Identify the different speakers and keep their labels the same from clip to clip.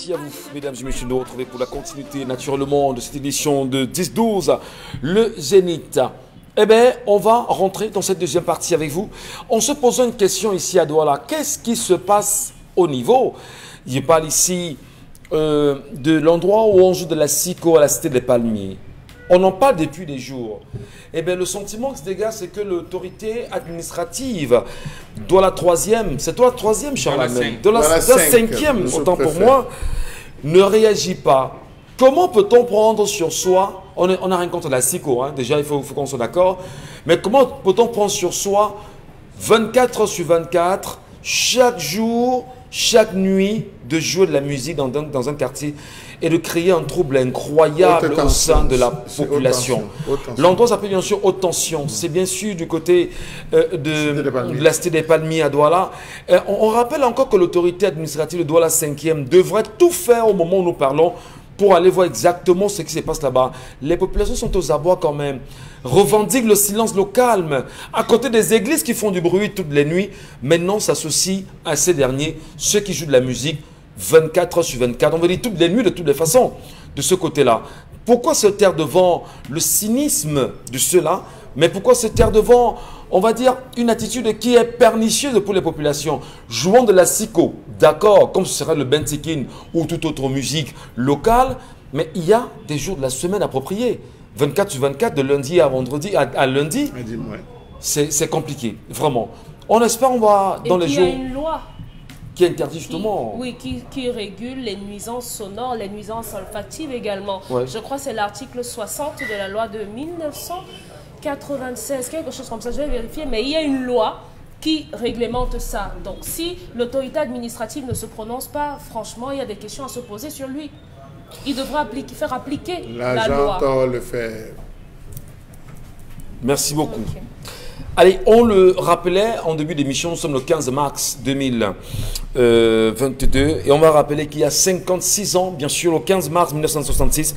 Speaker 1: Merci à vous, mesdames et messieurs, de nous retrouver pour la continuité naturellement de cette édition de 10-12, le Zénith. Eh bien, on va rentrer dans cette deuxième partie avec vous en se posant une question ici à Douala. Qu'est-ce qui se passe au niveau Je parle ici euh, de l'endroit où on joue de la SICO à la Cité des Palmiers? On en parle depuis des jours. Eh bien, le sentiment qui se dégage, c'est que l'autorité administrative, doit la troisième, c'est toi la troisième, Charlemagne, de la,
Speaker 2: Dans la
Speaker 1: la
Speaker 2: cinq,
Speaker 1: cinquième, autant pour moi, ne réagit pas. Comment peut-on prendre sur soi, on n'a rien contre la SICO, hein, déjà il faut, faut qu'on soit d'accord, mais comment peut-on prendre sur soi 24 heures sur 24, chaque jour, chaque nuit, de jouer de la musique dans un quartier? Et de créer un trouble incroyable au sein de la population. L'endroit s'appelle bien sûr haute tension. C'est bien sûr du côté euh, de la cité des Palmiers à Douala. Euh, on, on rappelle encore que l'autorité administrative de Douala 5e devrait tout faire au moment où nous parlons pour aller voir exactement ce qui se passe là-bas. Les populations sont aux abois quand même. Revendiquent le silence, le calme. À côté des églises qui font du bruit toutes les nuits, maintenant s'associent à ces derniers, ceux qui jouent de la musique 24 heures sur 24. On veut dire toutes les nuits de toutes les façons, de ce côté-là. Pourquoi se taire devant le cynisme de ceux-là Mais pourquoi se taire devant, on va dire, une attitude qui est pernicieuse pour les populations? Jouons de la psycho, d'accord, comme ce serait le bentikin ou toute autre musique locale, mais il y a des jours de la semaine appropriés. 24 sur 24, de lundi à vendredi, à, à lundi, c'est c'est compliqué, vraiment. On espère, on va, dans
Speaker 3: et
Speaker 1: les jours
Speaker 3: y a une loi
Speaker 1: qui interdit
Speaker 3: qui,
Speaker 1: justement.
Speaker 3: oui, qui, qui régule les nuisances sonores, les nuisances olfactives également.
Speaker 1: Ouais.
Speaker 3: Je crois que c'est l'article 60 de la loi de 1996, quelque chose comme ça, je vais vérifier, mais il y a une loi qui réglemente ça. Donc si l'autorité administrative ne se prononce pas, franchement, il y a des questions à se poser sur lui. Il devra appliquer- faire appliquer la
Speaker 2: L'agent
Speaker 3: loi.
Speaker 2: tort le fait.
Speaker 1: Merci beaucoup. Allez, on le rappelait en début d'émission, nous sommes le 15 mars 2022 et on va rappeler qu'il y a 56 ans, bien sûr, le 15 mars 1966,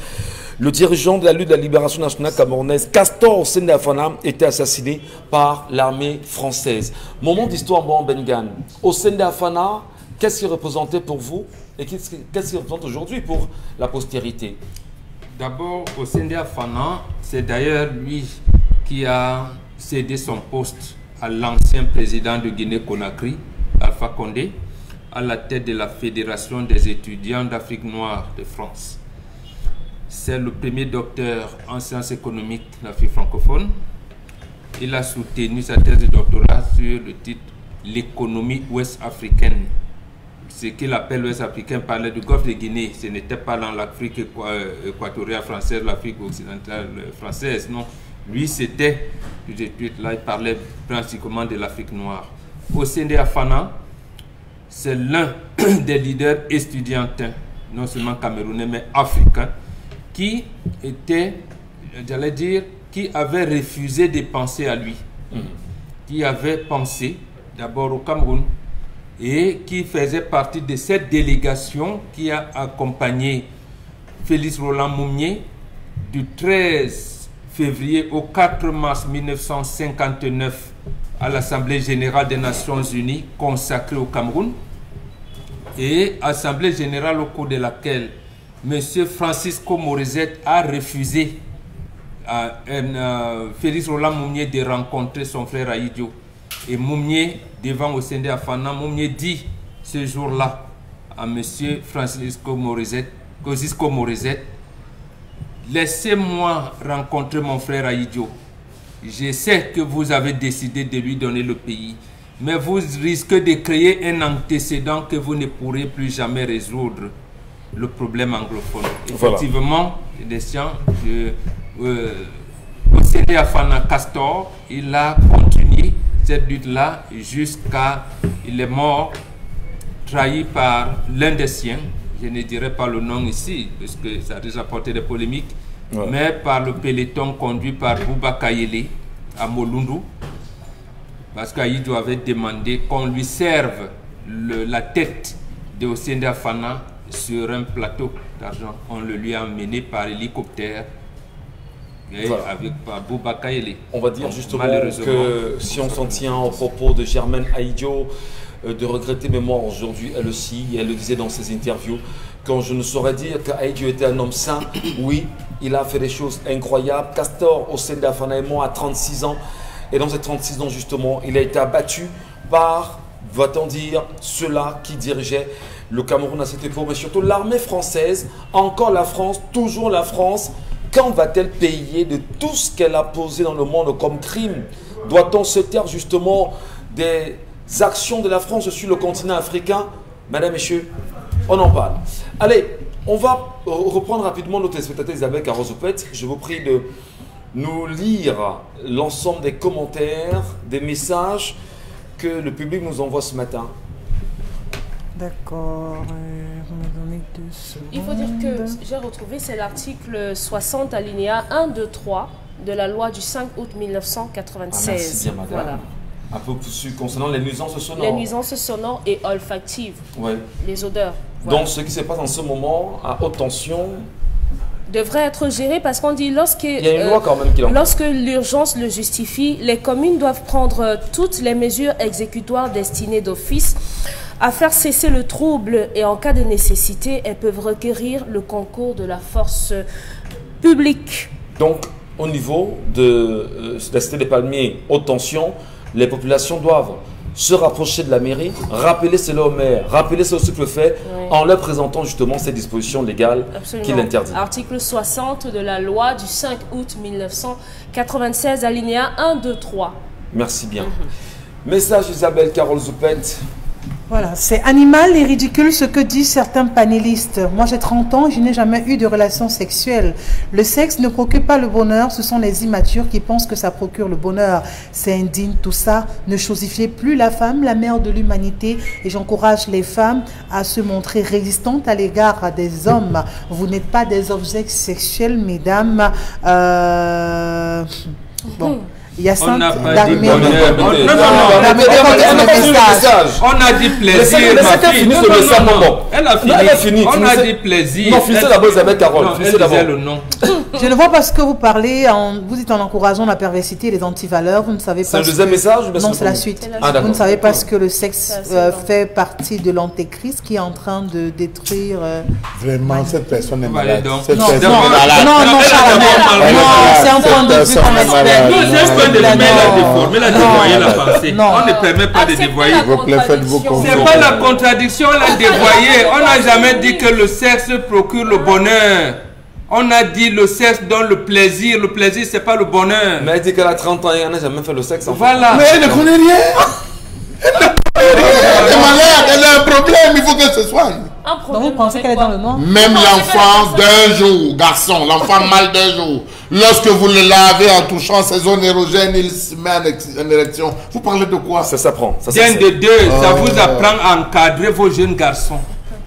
Speaker 1: le dirigeant de la lutte de la libération nationale camerounaise, Castor Sendafana, était assassiné par l'armée française. Moment d'histoire, bon, Bengan. Au Sendafana, qu'est-ce qu'il représentait pour vous et qu'est-ce qu'il représente aujourd'hui pour la postérité?
Speaker 4: D'abord, au Sendea Fanan, c'est d'ailleurs lui qui a cédé son poste à l'ancien président de Guinée-Conakry, Alpha Condé, à la tête de la Fédération des étudiants d'Afrique noire de France. C'est le premier docteur en sciences économiques d'Afrique francophone. Il a soutenu sa thèse de doctorat sur le titre L'économie ouest-africaine ce qu'il appelle l'Ouest africain parlait du golfe de Guinée. Ce n'était pas dans l'Afrique euh, équatoriale française, l'Afrique occidentale euh, française, non. Lui, c'était, là, il parlait principalement de l'Afrique noire. Au CNDA Fana, c'est l'un des leaders estudiantins, non seulement camerounais, mais africains, qui était, j'allais dire, qui avait refusé de penser à lui, qui avait pensé d'abord au Cameroun, et qui faisait partie de cette délégation qui a accompagné Félix Roland Moumier du 13 février au 4 mars 1959 à l'Assemblée générale des Nations Unies consacrée au Cameroun et Assemblée générale au cours de laquelle M. Francisco Morizet a refusé à euh, Félix Roland Moumier de rencontrer son frère Aïdjo. Et Moumier, devant Osende Afana, Moumier dit ce jour-là à M. Francisco Morizet, Francisco laissez-moi rencontrer mon frère Aïdjo. Je sais que vous avez décidé de lui donner le pays, mais vous risquez de créer un antécédent que vous ne pourrez plus jamais résoudre le problème anglophone. Effectivement, je, euh, Afana Castor, il a continué cette lutte-là jusqu'à. Il est mort, trahi par l'un des siens. Je ne dirai pas le nom ici, parce que ça a déjà porté des polémiques,
Speaker 1: Ouais.
Speaker 4: mais par le peloton conduit par Bouba Kayele à Molundu, parce qu'Aïdjo avait demandé qu'on lui serve le- la tête de Osende Afana sur un plateau d'argent. On le lui a emmené par hélicoptère
Speaker 1: Voilà.
Speaker 4: avec Bouba Kayele.
Speaker 1: On va dire
Speaker 4: Donc,
Speaker 1: justement que si on s'en tient au propos de Germaine Aïdjo, de regretter mémoire aujourd'hui, elle aussi, elle le disait dans ses interviews, quand je ne saurais dire qu'Aïdjo était un homme sain, oui, il a fait des choses incroyables. Castor au sein d'Afanaïmon à 36 ans. Et dans ces 36 ans, justement, il a été abattu par, va-t-on dire, ceux-là qui dirigeaient le Cameroun à cette époque, mais surtout l'armée française, encore la France, toujours la France. Quand va-t-elle payer de tout ce qu'elle a posé dans le monde comme crime? Doit-on se taire justement des actions de la France sur le continent africain Madame, Messieurs, on en parle. Allez, on va reprendre rapidement nos téléspectateurs Isabelle Carozopet. Je vous prie de nous lire l'ensemble des commentaires, des messages que le public nous envoie ce matin.
Speaker 2: D'accord.
Speaker 3: Il faut dire que j'ai retrouvé, c'est l'article 60 alinéa 1, 2, 3 de la loi du 5 août 1996. Ah,
Speaker 1: merci bien, madame. Voilà. Un peu plus concernant les nuisances sonores.
Speaker 3: Les nuisances sonores et olfactives.
Speaker 1: Ouais.
Speaker 3: Les odeurs.
Speaker 1: Donc ce qui se passe en ce moment à haute tension
Speaker 3: devrait être géré parce qu'on dit lorsque,
Speaker 1: Il y a une loi quand même qui
Speaker 3: lorsque l'urgence le justifie, les communes doivent prendre toutes les mesures exécutoires destinées d'office à faire cesser le trouble et en cas de nécessité, elles peuvent requérir le concours de la force publique.
Speaker 1: Donc, au niveau de euh, la cité des palmiers, haute tension, les populations doivent se rapprocher de la mairie, rappeler cela au maire, rappeler ce que fait en leur présentant justement ces dispositions légales qui l'interdisent.
Speaker 3: Article 60 de la loi du 5 août 1996, alinéa 1, 2, 3.
Speaker 1: Merci bien. Message Isabelle Carole Zoupet.
Speaker 2: Voilà, c'est animal et ridicule ce que disent certains panélistes. Moi j'ai 30 ans, je n'ai jamais eu de relation sexuelle. Le sexe ne procure pas le bonheur, ce sont les immatures qui pensent que ça procure le bonheur. C'est indigne tout ça. Ne chosifiez plus la femme, la mère de l'humanité. Et j'encourage les femmes à se montrer résistantes à l'égard des hommes. Vous n'êtes pas des objets sexuels, mesdames. Euh... Bon. Il y a
Speaker 4: on n'a pas dit bonheur. Non, non, non, on a dit plaisir.
Speaker 1: Laissez finir le message, non,
Speaker 4: Elle a fini.
Speaker 1: Elle a fini.
Speaker 4: On a dit plaisir.
Speaker 1: Non, finissez d'abord Isabelle Carole.
Speaker 4: Finissez d'abord. le nom.
Speaker 2: Je ne vois pas ce que vous parlez. En, vous dites en encourageant la perversité et les antivaleurs. Vous ne savez pas.
Speaker 1: C'est le deuxième message
Speaker 2: Non, c'est la suite. Vous ne savez pas ce que le sexe euh, fait partie de l'antéchrist qui est en train de détruire. Euh,
Speaker 5: Vraiment, cette personne est malade.
Speaker 2: Cette personne est malade. Non, non, non, c'est un point de vue qu'on
Speaker 4: de la déformer, la dévoyer la pensée. On ne permet pas de dévoyer. C'est pas la contradiction, la dévoyer. On n'a jamais dit que le sexe procure le bonheur. On a dit le sexe donne le plaisir. Le plaisir, c'est pas le bonheur.
Speaker 1: Mais elle dit qu'elle a 30 ans et elle n'a jamais fait le sexe.
Speaker 4: Voilà.
Speaker 5: Mais elle ne connaît rien. Elle est malade, elle a un problème, il faut qu'elle se soigne.
Speaker 2: Donc vous pensez qu'elle est dans le noir
Speaker 5: Même l'enfant d'un jour, garçon, l'enfant mal d'un jour, lorsque vous le lavez en touchant ses zones érogènes, il se met en érection. Vous parlez de quoi?
Speaker 1: Ça s'apprend. Ça
Speaker 4: Bien de deux, ça vous apprend à encadrer vos jeunes garçons.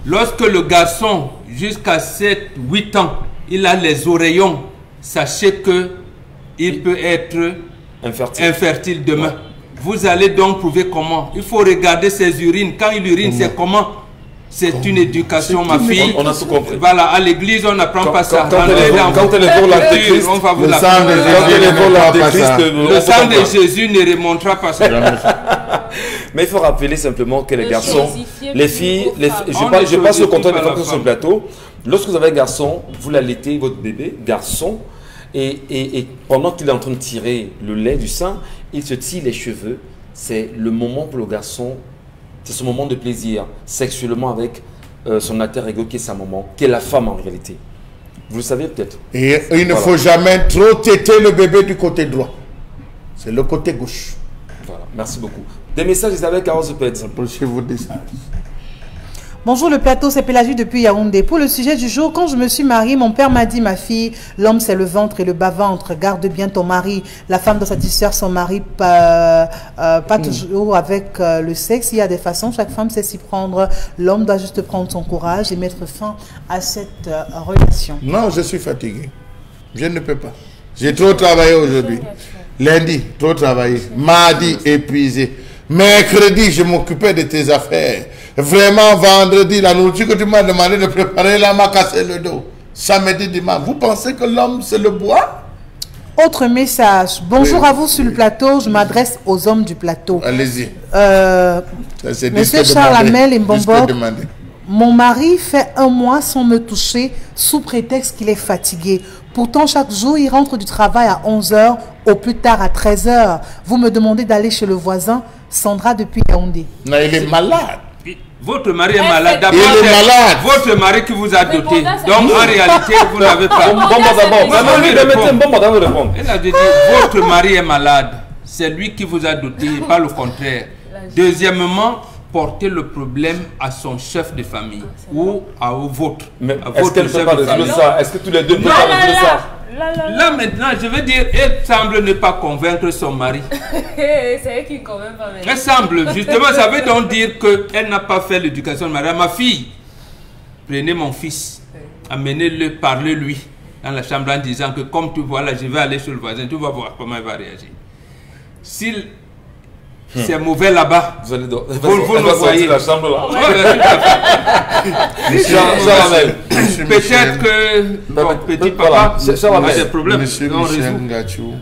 Speaker 4: Lorsque le garçon, jusqu'à 7, 8 ans, il a les oreillons, sachez que il peut être infertile, infertile demain. Vous allez donc prouver comment. Il faut regarder ses urines. Quand il urine, c'est comment? C'est une éducation, ma fille.
Speaker 1: On a tout compris.
Speaker 4: Voilà, à l'église, on n'apprend pas ça.
Speaker 1: Quand, elle est pour l'antéchrist,
Speaker 4: on va vous
Speaker 5: le sang
Speaker 4: de Le sang de Jésus ne remontera pas ça.
Speaker 1: Mais il faut rappeler simplement que les garçons, les filles, les, je, passe au contrôle des femmes sur le plateau. Lorsque vous avez un garçon, vous l'allaitez, votre bébé, garçon, et, et, et pendant qu'il est en train de tirer le lait du sein, il se tire les cheveux. C'est le moment pour le garçon c'est ce moment de plaisir sexuellement avec euh, son alter ego qui est sa maman, qui est la femme en réalité. Vous le savez peut-être.
Speaker 5: Et il ne faut jamais trop téter le bébé du côté droit. C'est le côté gauche.
Speaker 1: Voilà, merci beaucoup. Des messages Isabelle Carlos.
Speaker 5: Approchez-vous des messages.
Speaker 2: Bonjour le plateau, c'est Pélagie depuis Yaoundé. Pour le sujet du jour, quand je me suis mariée, mon père m'a dit, ma fille, l'homme c'est le ventre et le bas-ventre. Garde bien ton mari. La femme doit satisfaire son mari, pas, euh, pas hmm. toujours avec euh, le sexe. Il y a des façons, chaque femme sait s'y prendre. L'homme doit juste prendre son courage et mettre fin à cette euh, relation.
Speaker 5: Non, je suis fatigué. Je ne peux pas. J'ai trop travaillé aujourd'hui. Lundi, trop travaillé. Mardi, épuisé. Mercredi, je m'occupais de tes affaires. Vraiment, vendredi, la nourriture que tu m'as demandé de préparer, là, m'a cassé le dos. Samedi, dimanche. Vous pensez que l'homme, c'est le bois?
Speaker 2: Autre message. Bonjour à vous sur le plateau. Je m'adresse aux hommes du plateau.
Speaker 5: Allez-y.
Speaker 2: Euh, Monsieur Charles Amel et Mbombo. Mon mari fait un mois sans me toucher sous prétexte qu'il est fatigué. Pourtant, chaque jour, il rentre du travail à 11h, au plus tard à 13h. Vous me demandez d'aller chez le voisin, Sandra depuis Yaoundé.
Speaker 5: Non, il est malade.
Speaker 4: Votre mari est malade. D'abord,
Speaker 5: Il est
Speaker 4: c'est
Speaker 5: malade.
Speaker 4: Votre mari qui vous a doté. Donc, en réalité, vous n'avez pas.
Speaker 1: Bon, bon.
Speaker 4: Elle a dit, votre mari est malade. C'est lui qui vous a doté, pas le contraire. Deuxièmement, porter le problème à son chef de famille ou à à
Speaker 1: est-ce
Speaker 4: votre
Speaker 1: qu'elle ne peut pas
Speaker 4: de
Speaker 1: résoudre ça? Est-ce que tous les deux peuvent résoudre ça?
Speaker 3: Là, là, là.
Speaker 4: Là maintenant, je veux dire, elle semble ne pas convaincre son mari.
Speaker 3: C'est elle qui même pas
Speaker 4: Elle semble, justement, ça veut donc dire qu'elle n'a pas fait l'éducation de mariage. Ma fille, prenez mon fils, amenez-le, parlez-lui dans la chambre en disant que comme tu vois là, je vais aller chez le voisin, tu vas voir comment il va réagir. S'il c'est mauvais là-bas,
Speaker 1: Vous allez
Speaker 4: vous
Speaker 1: va
Speaker 4: voyez.
Speaker 1: sortir la chambre là.
Speaker 4: Peut-être que bon, petit papa
Speaker 1: c'est- ça va
Speaker 4: a des problèmes.
Speaker 5: Monsieur Michel. Ngachou,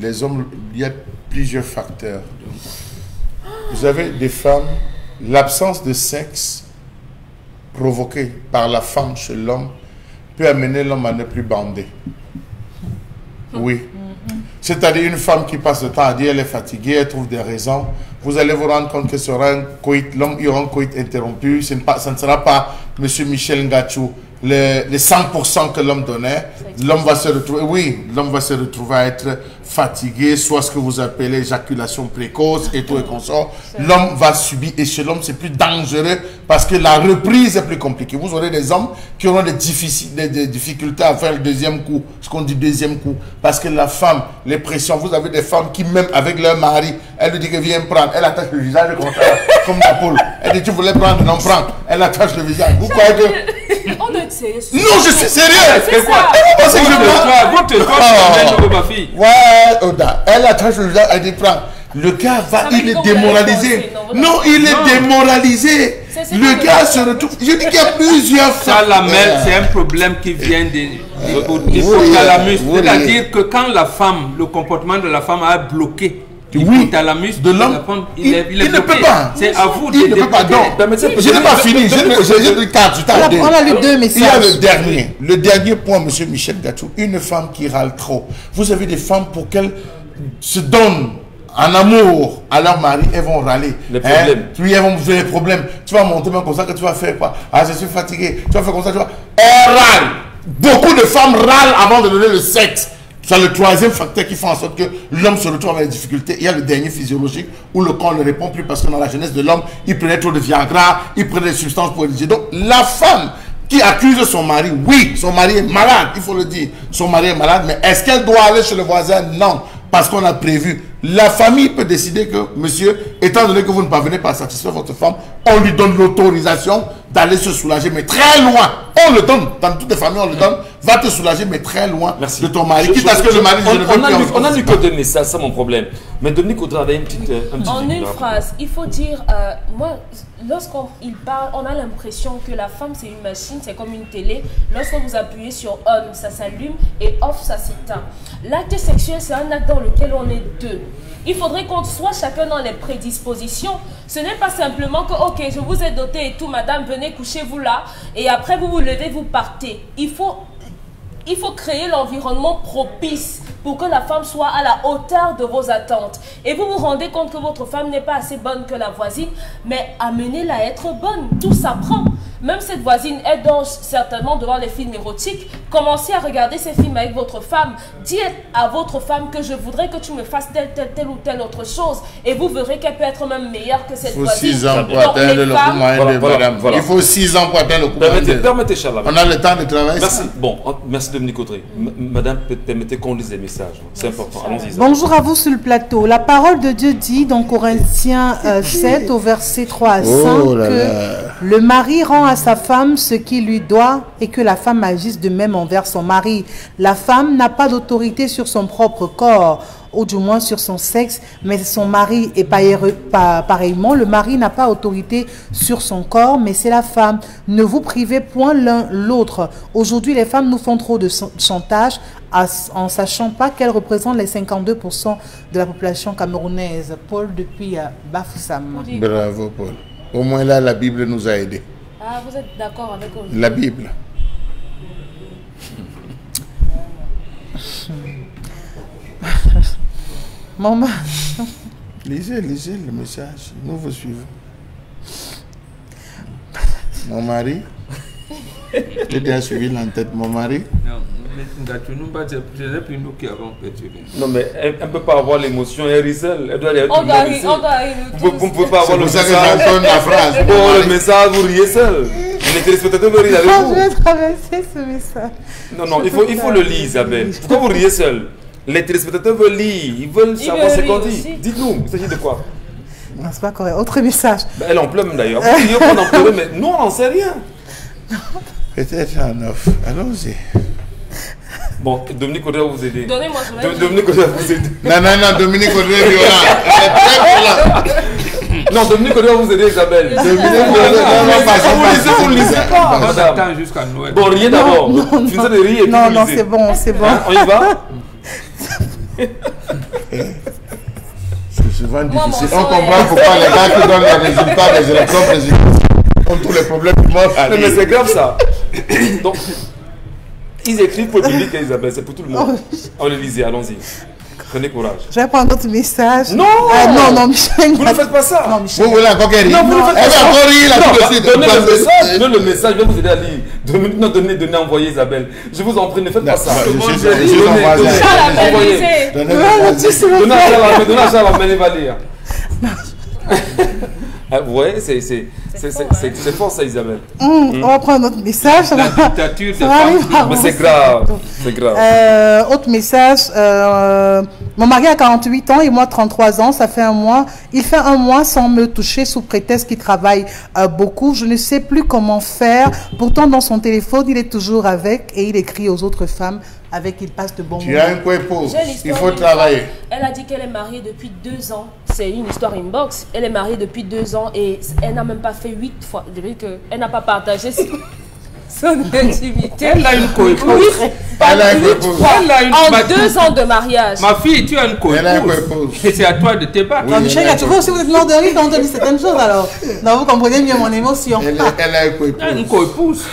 Speaker 5: les hommes, il y a plusieurs facteurs. Vous avez des femmes, l'absence de sexe provoquée par la femme chez l'homme peut amener l'homme à ne plus bander. Oui. C'est-à-dire une femme qui passe le temps à dire elle est fatiguée, elle trouve des raisons. Vous allez vous rendre compte que ce sera un coït, l'homme il y aura un coït interrompu. Ce ne sera pas M. Michel Ngachou, les, les 100% que l'homme donnait. L'homme va se retrouver, oui, l'homme va se retrouver à être fatigué, soit ce que vous appelez éjaculation précoce et tout et consort. L'homme va subir, et chez l'homme c'est plus dangereux parce que la reprise est plus compliquée. Vous aurez des hommes qui auront des, diffici- des- des difficultés à faire le deuxième coup, ce qu'on dit deuxième coup, parce que la femme, les pressions, vous avez des femmes qui même avec leur mari, elle lui dit que viens prendre, elle attache le visage comme ça, comme la poule. Elle dit tu voulais prendre, non prends, elle attache le visage. Vous croyez que...
Speaker 3: On doit être sérieux.
Speaker 5: Non, je suis sérieux
Speaker 3: C'est
Speaker 5: vous pensez que je prends Oh.
Speaker 4: ma fille.
Speaker 5: Ouais, Oda, elle attache le visage, elle dit prends. Le gars va, il est démoralisé.
Speaker 3: non,
Speaker 5: il est démoralisé. Le gars
Speaker 3: le-
Speaker 5: se retrouve. Je dis qu'il y a plusieurs
Speaker 4: Ça, la mêle, c'est un problème qui vient des hypothalamus. C'est-à-dire que quand la femme, le comportement de la femme a bloqué
Speaker 5: Oui.
Speaker 4: l'hypothalamus
Speaker 5: De l'homme, il-
Speaker 4: il, est, il est
Speaker 5: il ne
Speaker 4: bloqué.
Speaker 5: peut pas.
Speaker 4: C'est à vous de
Speaker 5: Il ne peut pas. Donc, je n'ai pas fini. Je n'ai- J'ai dit quatre,
Speaker 2: On a-
Speaker 5: deux.
Speaker 2: on a lu deux
Speaker 5: Il y a
Speaker 2: messages.
Speaker 5: le dernier. Le dernier point, monsieur Michel Gatou. Une femme qui râle trop. Vous avez des femmes pour qu'elles se donnent en amour à leur mari, elles vont râler.
Speaker 1: Les problèmes.
Speaker 5: Puis elles vont vous faire des problèmes. Tu vas monter même comme ça que tu vas faire quoi? Ah, je suis fatigué. Tu vas faire comme ça, tu vas. Elles râlent. Beaucoup de femmes râlent avant de donner le sexe. C'est le troisième facteur qui fait en sorte que l'homme se retrouve avec des difficultés. Il y a le dernier physiologique où le corps ne répond plus parce que dans la jeunesse de l'homme, il prenait trop de Viagra, il prenait des substances pour éliger. Donc la femme qui accuse son mari, oui, son mari est malade, il faut le dire. Son mari est malade, mais est-ce qu'elle doit aller chez le voisin? Non, parce qu'on a prévu. La famille peut décider que, monsieur, étant donné que vous ne parvenez pas à satisfaire votre femme, on lui donne l'autorisation d'aller se soulager, mais très loin. On le donne, dans toutes les familles, on le donne. Va te soulager, mais très loin
Speaker 1: Merci.
Speaker 5: de ton mari.
Speaker 1: Je-
Speaker 5: Quitte
Speaker 1: je-
Speaker 5: à ce que
Speaker 1: je-
Speaker 5: le mari
Speaker 1: on,
Speaker 5: ne
Speaker 1: on a
Speaker 5: plus
Speaker 1: on a lu que messages, c'est mon problème. Mais Dominique Audrey avait une petite, euh, un petit
Speaker 3: En une phrase, il faut dire, euh, moi, lorsqu'on il parle, on a l'impression que la femme c'est une machine, c'est comme une télé. Lorsque vous appuyez sur on, ça s'allume et off, ça s'éteint. L'acte sexuel, c'est un acte dans lequel on est deux. Il faudrait qu'on soit chacun dans les prédispositions. Ce n'est pas simplement que, ok, je vous ai doté et tout, madame, venez couchez-vous là, et après vous vous levez, vous partez. Il faut il faut créer l'environnement propice pour que la femme soit à la hauteur de vos attentes. Et vous vous rendez compte que votre femme n'est pas assez bonne que la voisine, mais amenez-la à être bonne. Tout s'apprend. Même cette voisine, elle danse certainement devant les films érotiques. Commencez à regarder ces films avec votre femme. Dites à votre femme que je voudrais que tu me fasses telle, telle, telle ou telle autre chose. Et vous verrez qu'elle peut être même meilleure que cette
Speaker 5: Il faut
Speaker 3: voisine.
Speaker 5: six ans pour
Speaker 3: Donc,
Speaker 5: atteindre le
Speaker 3: femmes-
Speaker 5: coup moyen
Speaker 1: Voilà,
Speaker 5: de
Speaker 1: voilà,
Speaker 5: madame.
Speaker 1: voilà.
Speaker 5: Il faut six ans pour atteindre le coup
Speaker 1: Permettez,
Speaker 5: de-
Speaker 1: permettez, Charles.
Speaker 5: On a le temps de travailler.
Speaker 1: Merci.
Speaker 5: ça
Speaker 1: Bon, merci Dominique Audrey. M- Madame, permettez qu'on lise les messages. C'est important. Allons-y.
Speaker 2: Bonjour à vous sur le plateau. La parole de Dieu dit dans Corinthiens euh, 7 au verset 3 à 5
Speaker 5: Oh là
Speaker 2: que
Speaker 5: là.
Speaker 2: le mari rend à sa femme ce qu'il lui doit et que la femme agisse de même envers son mari. La femme n'a pas d'autorité sur son propre corps ou du moins sur son sexe, mais son mari est pareil- pa- pareillement, le mari n'a pas autorité sur son corps, mais c'est la femme. Ne vous privez point l'un l'autre. Aujourd'hui, les femmes nous font trop de chantage en sachant pas qu'elles représentent les 52% de la population camerounaise. Paul depuis euh, Bafoussam.
Speaker 5: Bravo, Paul. Au moins là, la Bible nous a aidés.
Speaker 3: Ah, vous êtes d'accord avec
Speaker 5: La Bible.
Speaker 2: Maman,
Speaker 5: Lisez, lisez le message. Nous vous suivons. Mon mari. J'ai déjà suivi l'entête. Mon mari.
Speaker 4: Non, mais Ngatou, nous, pas- ce n'est plus nous qui avons perturbé.
Speaker 1: Non, mais elle ne peut pas avoir l'émotion. Elle riselle. Elle doit tout
Speaker 3: On doit rire, on doit rire
Speaker 1: Vous ne pouvez pas
Speaker 5: C'est
Speaker 1: avoir le
Speaker 5: pour ça que
Speaker 1: message.
Speaker 5: j'entends la phrase.
Speaker 1: Oh, le message, vous riez seul. Les téléspectateurs veulent rire avec vous.
Speaker 2: je vais traverser ce message.
Speaker 1: Non, non, il faut, il faut le lire, Isabelle. Pourquoi vous riez seul Les téléspectateurs veulent lire. Ils veulent
Speaker 3: Ils
Speaker 1: savoir ce qu'on dit. Dites-nous, il s'agit de quoi
Speaker 2: Non, c'est pas correct. Autre message.
Speaker 1: Ben, Elle en pleure même d'ailleurs. Qu'on en pleure, mais nous, on n'en sait rien.
Speaker 5: Peut-être un offre. Allons-y.
Speaker 1: Bon, Dominique Audrey va vous aider.
Speaker 3: Donnez-moi je vais
Speaker 1: Do- Dominique Audrey va vous aider.
Speaker 5: Non, non, non, Dominique Audrey est violent. Très.
Speaker 1: Non, Dominique Audrey va vous aider, Isabelle.
Speaker 5: Dominique Audrey, non, non,
Speaker 1: Vous vous lisez pas,
Speaker 4: On attend jusqu'à Noël.
Speaker 1: Bon, riez d'abord. Finissez de rire et puis
Speaker 2: Non, non, c'est bon, c'est bon.
Speaker 1: Hein, on y va
Speaker 5: C'est souvent difficile. On comprend pourquoi les gars qui donnent les résultats des élections présidentielles ont tous les problèmes du monde.
Speaker 1: Non, mais c'est grave ça. Donc, ils écrivent pour le public, hein, Isabelle, c'est pour tout le monde. On le lisez, allons-y. Prenez courage.
Speaker 2: Je vais prendre d'autres messages.
Speaker 1: Non
Speaker 2: Ah, Non, non, Michel.
Speaker 1: Vous ne faites pas ça.
Speaker 2: Non, Michel.
Speaker 5: Vous voulez encore rit
Speaker 1: Non, vous ne faites pas
Speaker 5: Elle va
Speaker 1: ça.
Speaker 5: encore rire
Speaker 1: donnez le message, donnez le message, je vais vous aider à lire. Donnez, non, donnez, donnez, envoyez Isabelle. Je vous en prie, ne faites pas
Speaker 5: Non,
Speaker 1: ça.
Speaker 5: je
Speaker 1: Donnez,
Speaker 5: suis-
Speaker 1: donnez,
Speaker 3: la
Speaker 5: Donnez-
Speaker 1: à. Charles, donnez à Charles, elle va lire. Ah, Vous voyez, c'est c'est- c'est- c'est- c'est- c'est fort ça, Isabelle.
Speaker 2: Hum, On va prendre notre message. ça
Speaker 4: La
Speaker 2: va-
Speaker 4: dictature
Speaker 2: ça va arriver
Speaker 4: femmes.
Speaker 2: à
Speaker 1: Mais c'est grave, c'est grave.
Speaker 2: Euh, autre message. euh, mon mari a 48 ans et moi 33 ans. Ça fait un mois. Il fait un mois sans me toucher sous prétexte qu'il travaille euh, beaucoup. Je ne sais plus comment faire. Pourtant, dans son téléphone, il est toujours avec et il écrit aux autres femmes avec qui il passe de bons
Speaker 5: Tu as un
Speaker 2: moments.
Speaker 3: J'ai
Speaker 5: Il faut travailler.
Speaker 3: Elle a dit qu'elle est mariée depuis deux ans. C'est une histoire inbox. Elle est mariée depuis deux ans et elle n'a même pas fait huit fois. Elle n'a pas partagé son, intimité.
Speaker 4: Elle a une coépouse.
Speaker 3: Oui,
Speaker 5: Elle a coépouse.
Speaker 4: Elle a une-
Speaker 3: en
Speaker 4: ma-
Speaker 3: deux ans de mariage.
Speaker 4: Ma fille, tu as une
Speaker 5: Elle a un
Speaker 4: coépouse. Et c'est à toi de te battre.
Speaker 2: Non, Michel, il y a toujours aussi vous êtes mort de rire quand on dit certaines choses alors. Non, vous comprenez mieux mon émotion.
Speaker 5: Elle, elle a un coépouse.
Speaker 4: Tu as une coépouse.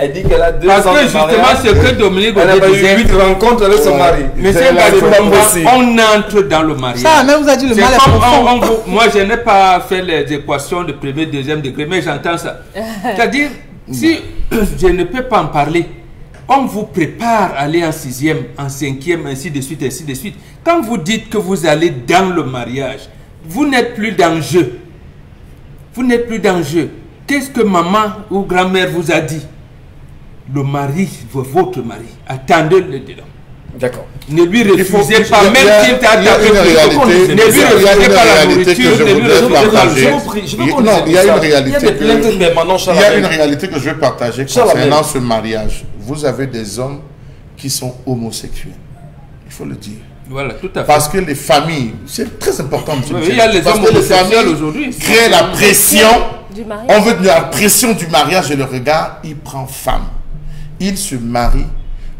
Speaker 1: Elle dit qu'elle a deux
Speaker 4: Parce
Speaker 1: ans
Speaker 4: que
Speaker 1: de
Speaker 4: justement,
Speaker 1: mariage.
Speaker 4: ce que Dominique
Speaker 1: Elle a eu huit rencontres avec son mari.
Speaker 4: mais c'est
Speaker 1: Elle a
Speaker 4: pas on entre dans le mariage.
Speaker 2: Ça, même vous a dit le
Speaker 4: C'est
Speaker 2: mal est
Speaker 4: comme on-
Speaker 2: profond.
Speaker 4: on vous- moi, je n'ai pas fait les équations de premier, deuxième degré, mais j'entends ça. C'est-à-dire, si je ne peux pas en parler, on vous prépare à aller en sixième, en cinquième, ainsi de suite, ainsi de suite. Quand vous dites que vous allez dans le mariage, vous n'êtes plus dans. Vous n'êtes plus dans jeu. Qu'est-ce que maman ou grand-mère vous a dit? Le mari, votre mari, attendez-le dedans.
Speaker 1: D'accord.
Speaker 4: Ne lui refusez pas,
Speaker 5: il y a-
Speaker 4: même s'il t'a
Speaker 5: il y a
Speaker 4: tapé
Speaker 5: une
Speaker 4: plus
Speaker 5: réalité-
Speaker 4: tôt qu'on disait. Ne lui refusez pas la
Speaker 5: réalité que
Speaker 4: nourriture, ne lui refusez pas le
Speaker 5: Il- non, y a une réalité que-
Speaker 1: plaintes permanentes,
Speaker 5: Il y a
Speaker 1: Charles.
Speaker 5: une réalité que je veux partager concernant ce mariage. Vous avez des hommes qui sont homosexuels. Il faut le dire.
Speaker 4: Voilà, tout à fait.
Speaker 5: Parce que les familles, c'est très important,
Speaker 4: Oui, il y a les
Speaker 5: Parce
Speaker 4: hommes
Speaker 5: que les
Speaker 4: homosexuels
Speaker 5: familles
Speaker 4: aujourd'hui.
Speaker 5: créent la pression.
Speaker 3: Du mariage.
Speaker 5: On veut de la pression du mariage et le regard, il prend femme. Il se marie,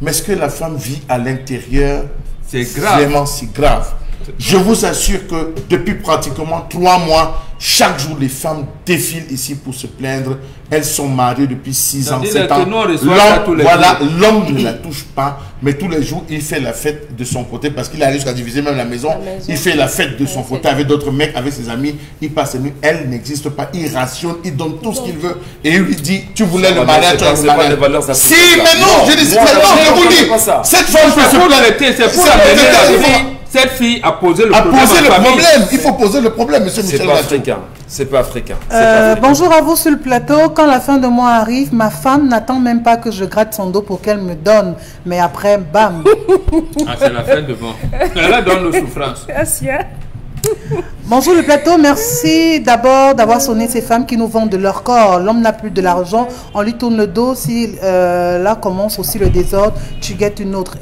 Speaker 5: mais ce que la femme vit à l'intérieur,
Speaker 4: C'est grave.
Speaker 5: vraiment si grave? Je vous assure que depuis pratiquement trois mois, chaque jour, les femmes défilent ici pour se plaindre. Elles sont mariées depuis six
Speaker 4: Ça
Speaker 5: ans,
Speaker 4: veut dire
Speaker 5: sept
Speaker 4: que
Speaker 5: ans. L'homme, voilà, ne la touche pas, mais tous les jours, il fait la fête de son côté parce qu'il arrive jusqu'à diviser même la maison.
Speaker 3: La maison.
Speaker 5: Il fait la fête de son côté avec d'autres mecs, avec ses amis. Il passe la nuit. Elle n'existe pas. Il rationne, il donne tout ce qu'il veut. Et il lui dit Tu voulais le mariage, tu as le mariage. Si,
Speaker 1: c'est pas ça.
Speaker 5: mais non, dit
Speaker 1: moi,
Speaker 5: non, je vous dis.
Speaker 1: c'est pas ça.
Speaker 5: Cette femme peut
Speaker 4: C'est
Speaker 5: se plaindre.
Speaker 4: Cette fille a posé le problème
Speaker 5: poser
Speaker 4: en
Speaker 5: le
Speaker 4: famille.
Speaker 5: problème. Il faut poser le problème, monsieur
Speaker 1: C'est pas africain. C'est pas africain. C'est
Speaker 2: Euh,
Speaker 1: pas africain.
Speaker 2: bonjour à vous sur le plateau. Quand la fin de mois arrive, ma femme n'attend même pas que je gratte son dos pour qu'elle me donne. Mais après, bam.
Speaker 4: Ah, c'est la fin de bon. Elle donne nos souffrances.
Speaker 2: Bonjour le plateau, merci d'abord d'avoir sonné ces femmes qui nous vendent de leur corps. L'homme n'a plus de l'argent, on lui tourne le dos. Si euh, là commence aussi le désordre, tu guettes une autre.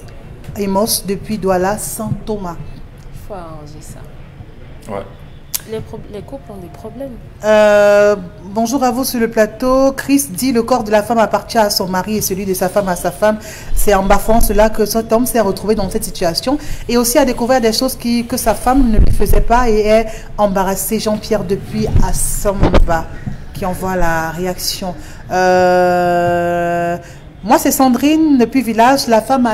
Speaker 2: Amos depuis Douala, Saint Thomas.
Speaker 3: Il faut arranger ça.
Speaker 1: Ouais.
Speaker 3: Les, couples ont des problèmes.
Speaker 2: Euh, bonjour à vous sur le plateau. Chris dit le corps de la femme appartient à son mari et celui de sa femme à sa femme. C'est en baffant cela que cet homme s'est retrouvé dans cette situation et aussi a découvert des choses qui, que sa femme ne lui faisait pas et est embarrassé. Jean-Pierre depuis Assamba. qui envoie la réaction. Euh, moi, c'est Sandrine depuis Village. La femme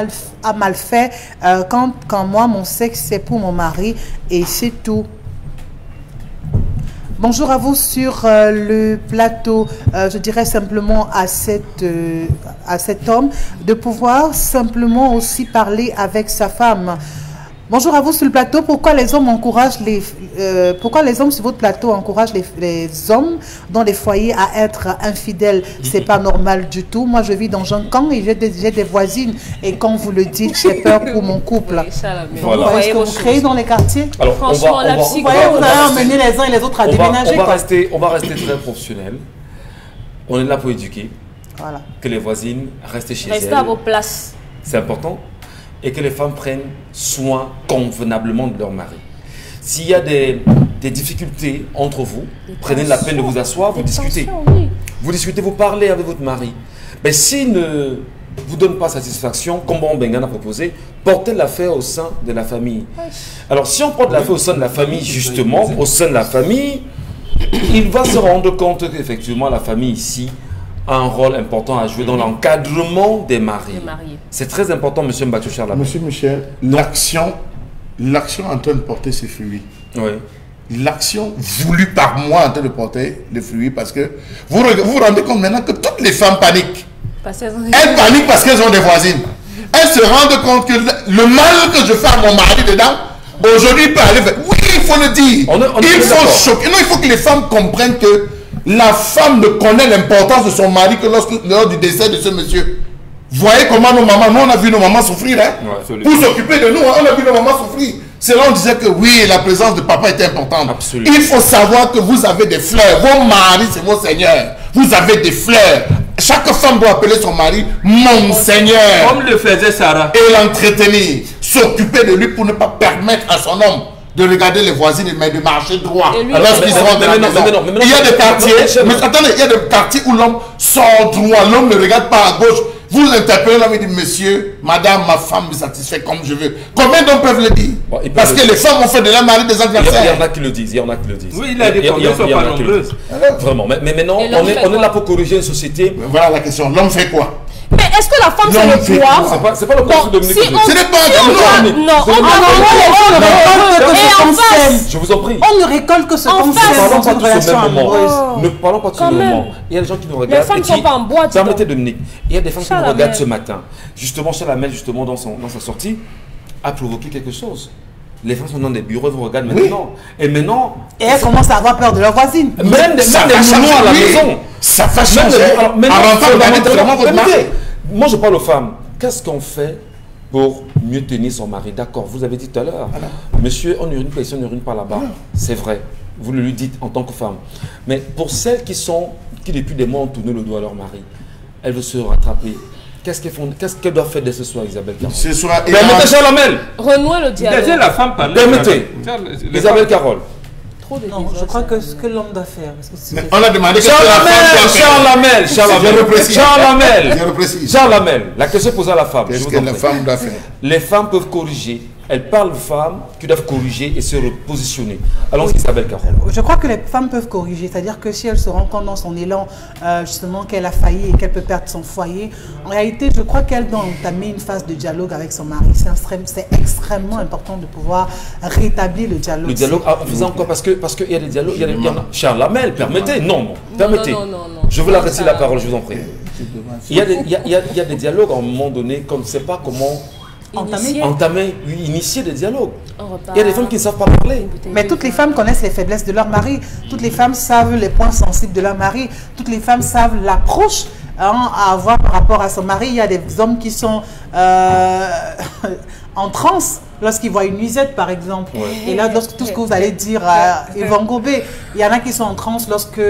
Speaker 2: a, mal fait euh, quand, quand moi, mon sexe, c'est pour mon mari et c'est tout. Bonjour à vous sur euh, le plateau. Euh, je dirais simplement à cet homme de pouvoir simplement aussi parler avec sa femme. Bonjour à vous sur le plateau. Pourquoi les hommes encouragent les euh, pourquoi les hommes sur votre plateau encouragent les, les hommes dans les foyers à être infidèles? C'est pas normal du tout. Moi, je vis dans un camp et j'ai des, voisines et quand vous le dites, j'ai peur pour mon couple.
Speaker 3: La.
Speaker 1: Voilà.
Speaker 2: Vous voyez ce que vous créez dans les quartiers?
Speaker 1: Alors, on va,
Speaker 3: Franchement,
Speaker 1: on
Speaker 3: la
Speaker 1: va-
Speaker 2: Vous
Speaker 1: on va-
Speaker 2: voyez,
Speaker 1: on
Speaker 2: vous
Speaker 1: va
Speaker 2: allez
Speaker 1: rester-
Speaker 2: emmener les uns et les autres à
Speaker 1: on va-
Speaker 2: déménager.
Speaker 1: on va rester, on va rester très professionnel. On est là pour éduquer,
Speaker 2: Voilà.
Speaker 1: que les voisines restent chez
Speaker 3: Restez
Speaker 1: elles.
Speaker 3: à vos places.
Speaker 1: C'est important. Et que les femmes prennent soin convenablement de leur mari. S'il y a des, des difficultés entre vous, prenez la peine de vous asseoir, vous discutez.
Speaker 3: oui.
Speaker 1: Vous discutez, vous parlez avec votre mari. Mais s'il ne vous donne pas satisfaction, comme Bon Bengan a proposé, portez l'affaire au sein de la famille. Alors si on porte l'affaire au sein de la famille, justement, au sein de la famille, il va se rendre compte qu'effectivement la famille ici a un rôle important à jouer dans l'encadrement des
Speaker 3: mariés.
Speaker 1: C'est très important, monsieur Mbacho Charlemagne.
Speaker 5: Monsieur Michel, l'action, l'action en train de porter ses fruits.
Speaker 1: Oui.
Speaker 5: L'action voulue par moi en train de porter les fruits parce que vous vous vous rendez compte maintenant que toutes les femmes paniquent. Elles paniquent parce qu'elles ont des voisines. Elles se rendent compte que le, mal que je fais à mon mari dedans, aujourd'hui il peut aller vers- Oui, il faut le dire.
Speaker 1: On est- on est
Speaker 5: il faut choquer. Non, il faut que les femmes comprennent que la femme ne connaît l'importance de son mari que lorsque, lors du décès de ce monsieur. Voyez comment nos mamans, nous on a vu nos mamans souffrir, hein,
Speaker 1: Ouais,
Speaker 5: pour s'occuper de nous, hein, on a vu nos mamans souffrir. C'est là on disait que oui, la présence de papa était importante.
Speaker 1: Absolument.
Speaker 5: Il faut savoir que vous avez des fleurs. Vos maris, c'est vos seigneurs. Vous avez des fleurs. Chaque femme doit appeler son mari mon seigneur
Speaker 4: Comme le faisait Sarah.
Speaker 5: et l'entretenir, s'occuper de lui pour ne pas permettre à son homme de regarder les voisines mais de marcher droit lorsqu'ils
Speaker 1: mais-
Speaker 5: dans la
Speaker 1: mais non,
Speaker 5: maison.
Speaker 1: mais non, mais non,
Speaker 5: Il y a
Speaker 1: mais-
Speaker 5: des quartiers,
Speaker 1: mais-
Speaker 5: attendez, il y a des quartiers où l'homme sort droit, l'homme ne regarde pas à gauche. Vous interpellez l'homme et dit Monsieur, madame, ma femme me satisfait comme je veux. Combien d'hommes peuvent le dire
Speaker 1: Bon, ils peuvent
Speaker 5: Parce
Speaker 1: le
Speaker 5: que
Speaker 1: dire.
Speaker 5: les femmes ont fait de leur mari des
Speaker 1: Il y, a- il y
Speaker 5: adversaires.
Speaker 1: en a qui le disent, il y en a qui le disent.
Speaker 4: Oui, il a
Speaker 1: il y
Speaker 4: sont
Speaker 1: il y en a
Speaker 4: pas nombreuses.
Speaker 1: Vraiment, mais, mais maintenant, on est, on est là pour corriger une société.
Speaker 5: Voilà la question. L'homme fait quoi
Speaker 3: Mais est-ce que la femme,
Speaker 5: Non,
Speaker 3: c'est le poids
Speaker 1: C'est pas, c'est pas le conseil de Dominique.
Speaker 3: si on-
Speaker 5: Ce n'est pas
Speaker 3: Si on
Speaker 5: nous.
Speaker 3: Non, on
Speaker 2: ne récolte que.
Speaker 1: Je vous en prie.
Speaker 2: On ne récolte que ce
Speaker 3: En
Speaker 2: qu'on
Speaker 3: face.
Speaker 2: sème
Speaker 1: Parlons pas ce
Speaker 2: relation
Speaker 1: même moment. Ne parlons pas de ce
Speaker 3: Quand même.
Speaker 1: moment. Il y a des gens qui nous regardent.
Speaker 3: femmes
Speaker 1: et qui-
Speaker 3: sont pas en boîte,
Speaker 1: Permettez. Dominique. Il y a des femmes qui nous regardent ce matin. Justement, Chalamel, justement, dans, son, dans sa sortie, a provoqué quelque chose. Les femmes sont dans des bureaux, elles vous regardent
Speaker 5: Oui.
Speaker 1: maintenant. Et maintenant,
Speaker 2: Et elles commencent à avoir peur de leur voisine.
Speaker 1: même des, même à la maison.
Speaker 5: Ça va
Speaker 1: Même
Speaker 5: changer.
Speaker 1: Moi, je parle aux femmes. Qu'est-ce qu'on fait pour mieux tenir son mari? D'accord, vous avez dit tout à l'heure. Monsieur, on n'urine pas ici, on n'urine pas là-bas. C'est vrai. Vous le lui dites en tant que femme. Mais pour celles qui sont, qui depuis des mois ont tourné le doigt à leur mari, elles veulent se rattraper. Qu'est-ce qu'elles font? Qu'est-ce qu'elles doivent faire dès ce soir, Isabelle Carole?
Speaker 5: Ce soir,
Speaker 1: Permettez Chalamel
Speaker 3: renouer le
Speaker 4: Déjà,
Speaker 3: dialogue.
Speaker 4: la femme parlait.
Speaker 1: Permettez. Isabelle
Speaker 4: femmes-
Speaker 1: Carole.
Speaker 3: Trop de
Speaker 2: Non, je crois que ce que l'homme doit faire. parce que c'est-
Speaker 5: Mais on a demandé que la femme
Speaker 1: Chalamel
Speaker 5: doit faire.
Speaker 1: Chalamel
Speaker 5: Je
Speaker 1: Chalamel
Speaker 5: reprécise.
Speaker 1: Chalamel
Speaker 5: Je reprécise.
Speaker 1: Chalamel La question est posée à la femme.
Speaker 5: Qu'est-ce que la femme doit faire?
Speaker 1: Les femmes peuvent corriger. Elles parlent aux femmes qui doivent corriger et se repositionner. Allons, Isabelle Carole.
Speaker 2: Je crois que les femmes peuvent corriger, c'est-à-dire que si elle se rend compte dans son élan, euh, justement, qu'elle a failli et qu'elle peut perdre son foyer, en réalité, je crois qu'elle doit entamer une phase de dialogue avec son mari. C'est extrême- c'est extrêmement important de pouvoir rétablir le dialogue.
Speaker 1: Le dialogue, ah, en faisant quoi? Parce que parce qu'il y a des dialogues. Il y a des, Charles Lamel, permettez. Non, non. Permettez.
Speaker 3: non, non, non.
Speaker 1: Je veux la rester la parole, je vous en prie. Il y, a des, y a- il y a des dialogues à un moment donné qu'on ne sait pas comment Entamer, oui, initier des dialogues. Il y a des femmes qui ne savent pas parler.
Speaker 2: Mais toutes les femmes connaissent les faiblesses de leur mari. Toutes les femmes savent les points sensibles de leur mari. Toutes les femmes savent l'approche hein, à avoir par rapport à son mari. Il y a des hommes qui sont euh, en transe lorsqu'ils voient une nuisette, par exemple. Et là, lorsque tout ce que vous allez dire à Yvan Gobet, il y en a qui sont en transe lorsque,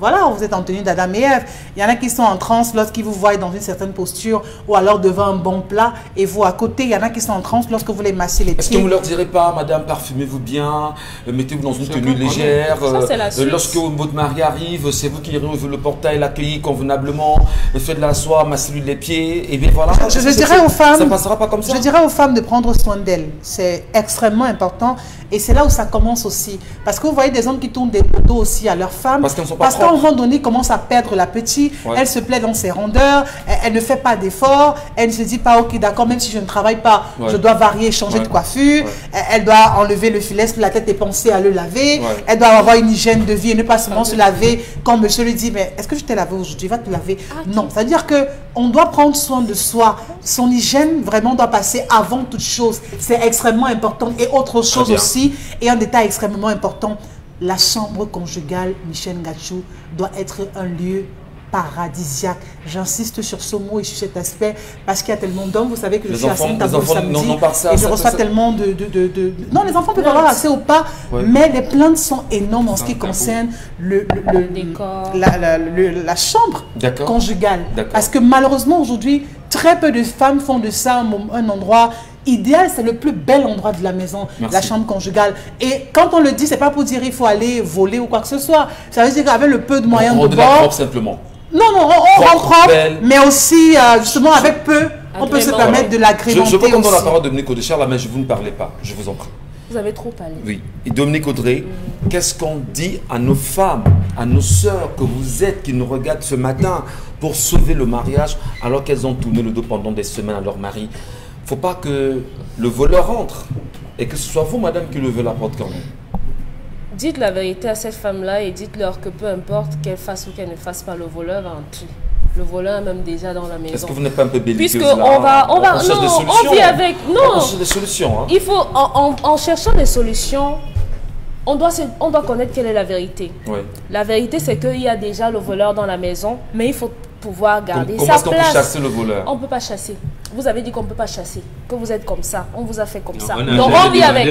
Speaker 2: voilà, vous êtes en tenue d'Adam et Ève. Il y en a qui sont en transe lorsqu'ils vous voient dans une certaine posture ou alors devant un bon plat et vous à côté. Il y en a qui sont en transe lorsque vous les massez les
Speaker 1: Est-ce que
Speaker 2: pieds.
Speaker 1: vous ne leur direz pas, madame, parfumez-vous bien, euh, mettez-vous dans une tenue légère,
Speaker 3: Ça, c'est la
Speaker 1: euh, lorsque votre mari arrive, c'est vous qui irez ouvrir le portail, l'accueillir convenablement, faites de la soie, massez-lui les pieds, et bien voilà.
Speaker 2: Je- dirais aux femmes-
Speaker 1: Ça ne passera pas comme ça.
Speaker 2: Je dirais aux femmes de prendre soin d'elles. C'est extrêmement important. Et c'est là où ça commence aussi. Parce que vous voyez des hommes qui tournent des dos aussi à leurs femmes.
Speaker 1: Parce
Speaker 2: qu'à un
Speaker 1: propres.
Speaker 2: moment donné, ils commencent à perdre l'appétit.
Speaker 1: Ouais.
Speaker 2: Elle se plaît dans ses rondeurs. Elle, elle ne fait pas d'efforts. Elle ne se dit pas, ok, d'accord, même si je ne travaille pas,
Speaker 1: Ouais.
Speaker 2: je dois varier, changer
Speaker 1: Ouais.
Speaker 2: de coiffure.
Speaker 1: Ouais.
Speaker 2: Elle, doit enlever le filet, la tête et penser à le laver.
Speaker 1: Ouais.
Speaker 2: Elle doit avoir une hygiène de vie et ne pas seulement se laver quand monsieur lui dit, mais est-ce que je t'ai lavé aujourd'hui? Va te laver. non, c'est-à-dire que on doit prendre soin de soi. Son hygiène vraiment doit passer avant toute chose. C'est extrêmement important. Et autre chose aussi, et un détail extrêmement important, la chambre conjugale, Michel Gachou, doit être un lieu paradisiaque. J'insiste sur ce mot et sur cet aspect parce qu'il y a tellement d'hommes. Vous savez que je
Speaker 1: Les
Speaker 2: suis
Speaker 1: enfants-
Speaker 2: à
Speaker 1: enfants
Speaker 2: samedi
Speaker 1: accès à
Speaker 2: et je
Speaker 1: ça,
Speaker 2: reçois
Speaker 1: ça-
Speaker 2: tellement de, de, de- de- Non, les enfants peuvent avoir accès ou pas,
Speaker 1: Ouais.
Speaker 2: mais les plaintes sont énormes en ce qui concerne le, le,
Speaker 3: décor.
Speaker 2: la, la- le- la chambre conjugale. Parce que malheureusement aujourd'hui, très peu de femmes font de ça un, endroit idéal, c'est le plus bel endroit de la maison,
Speaker 1: Merci.
Speaker 2: la chambre conjugale. Et quand on le dit, c'est pas pour dire il faut aller voler ou quoi que ce soit. Ça veut dire qu'avec le peu de moyens de
Speaker 1: Rendre la
Speaker 2: bord,
Speaker 1: simplement.
Speaker 2: Non, non, on, on
Speaker 1: Propre,
Speaker 2: rend propre,
Speaker 1: belle.
Speaker 2: mais aussi euh, justement avec peu, on peut se permettre de
Speaker 1: Je,
Speaker 2: l'agrémenter
Speaker 1: je peux comprendre la parole de Dominique Audrey. Charles, mais je vous ne parlez pas. Je vous en prie.
Speaker 3: Vous avez trop parlé.
Speaker 1: Oui. Et Dominique Audrey, qu'est-ce qu'on dit à nos femmes, à nos sœurs que vous êtes, qui nous regardent ce matin pour sauver le mariage alors qu'elles ont tourné le dos pendant des semaines à leur mari? Faut pas que le voleur entre et que ce soit vous, madame, qui levez la porte quand même.
Speaker 3: Dites la vérité à cette femme-là et dites-leur que peu importe qu'elle fasse ou qu'elle ne fasse pas, le voleur va entrer. Le voleur est même déjà dans la
Speaker 1: Est-ce
Speaker 3: maison.
Speaker 1: que vous n'êtes pas un peu belliqueuse
Speaker 3: Puisque
Speaker 1: là
Speaker 3: on va, on va, non,
Speaker 1: des
Speaker 3: on vit avec,
Speaker 1: On
Speaker 3: non.
Speaker 1: cherche des solutions. hein.
Speaker 3: Il faut, en, en- en cherchant des solutions, on doit, se- on doit connaître quelle est la vérité. La vérité, c'est qu'il y a déjà le voleur dans la maison, mais il faut pouvoir garder
Speaker 1: Comment
Speaker 3: sa
Speaker 1: est-ce qu'on peut
Speaker 3: place.
Speaker 1: chasser le voleur?
Speaker 3: On ne peut pas chasser. Vous avez dit qu'on ne peut pas chasser, que vous êtes comme ça, on vous a fait comme
Speaker 4: Non,
Speaker 3: ça.
Speaker 4: on
Speaker 3: Donc on vit avec.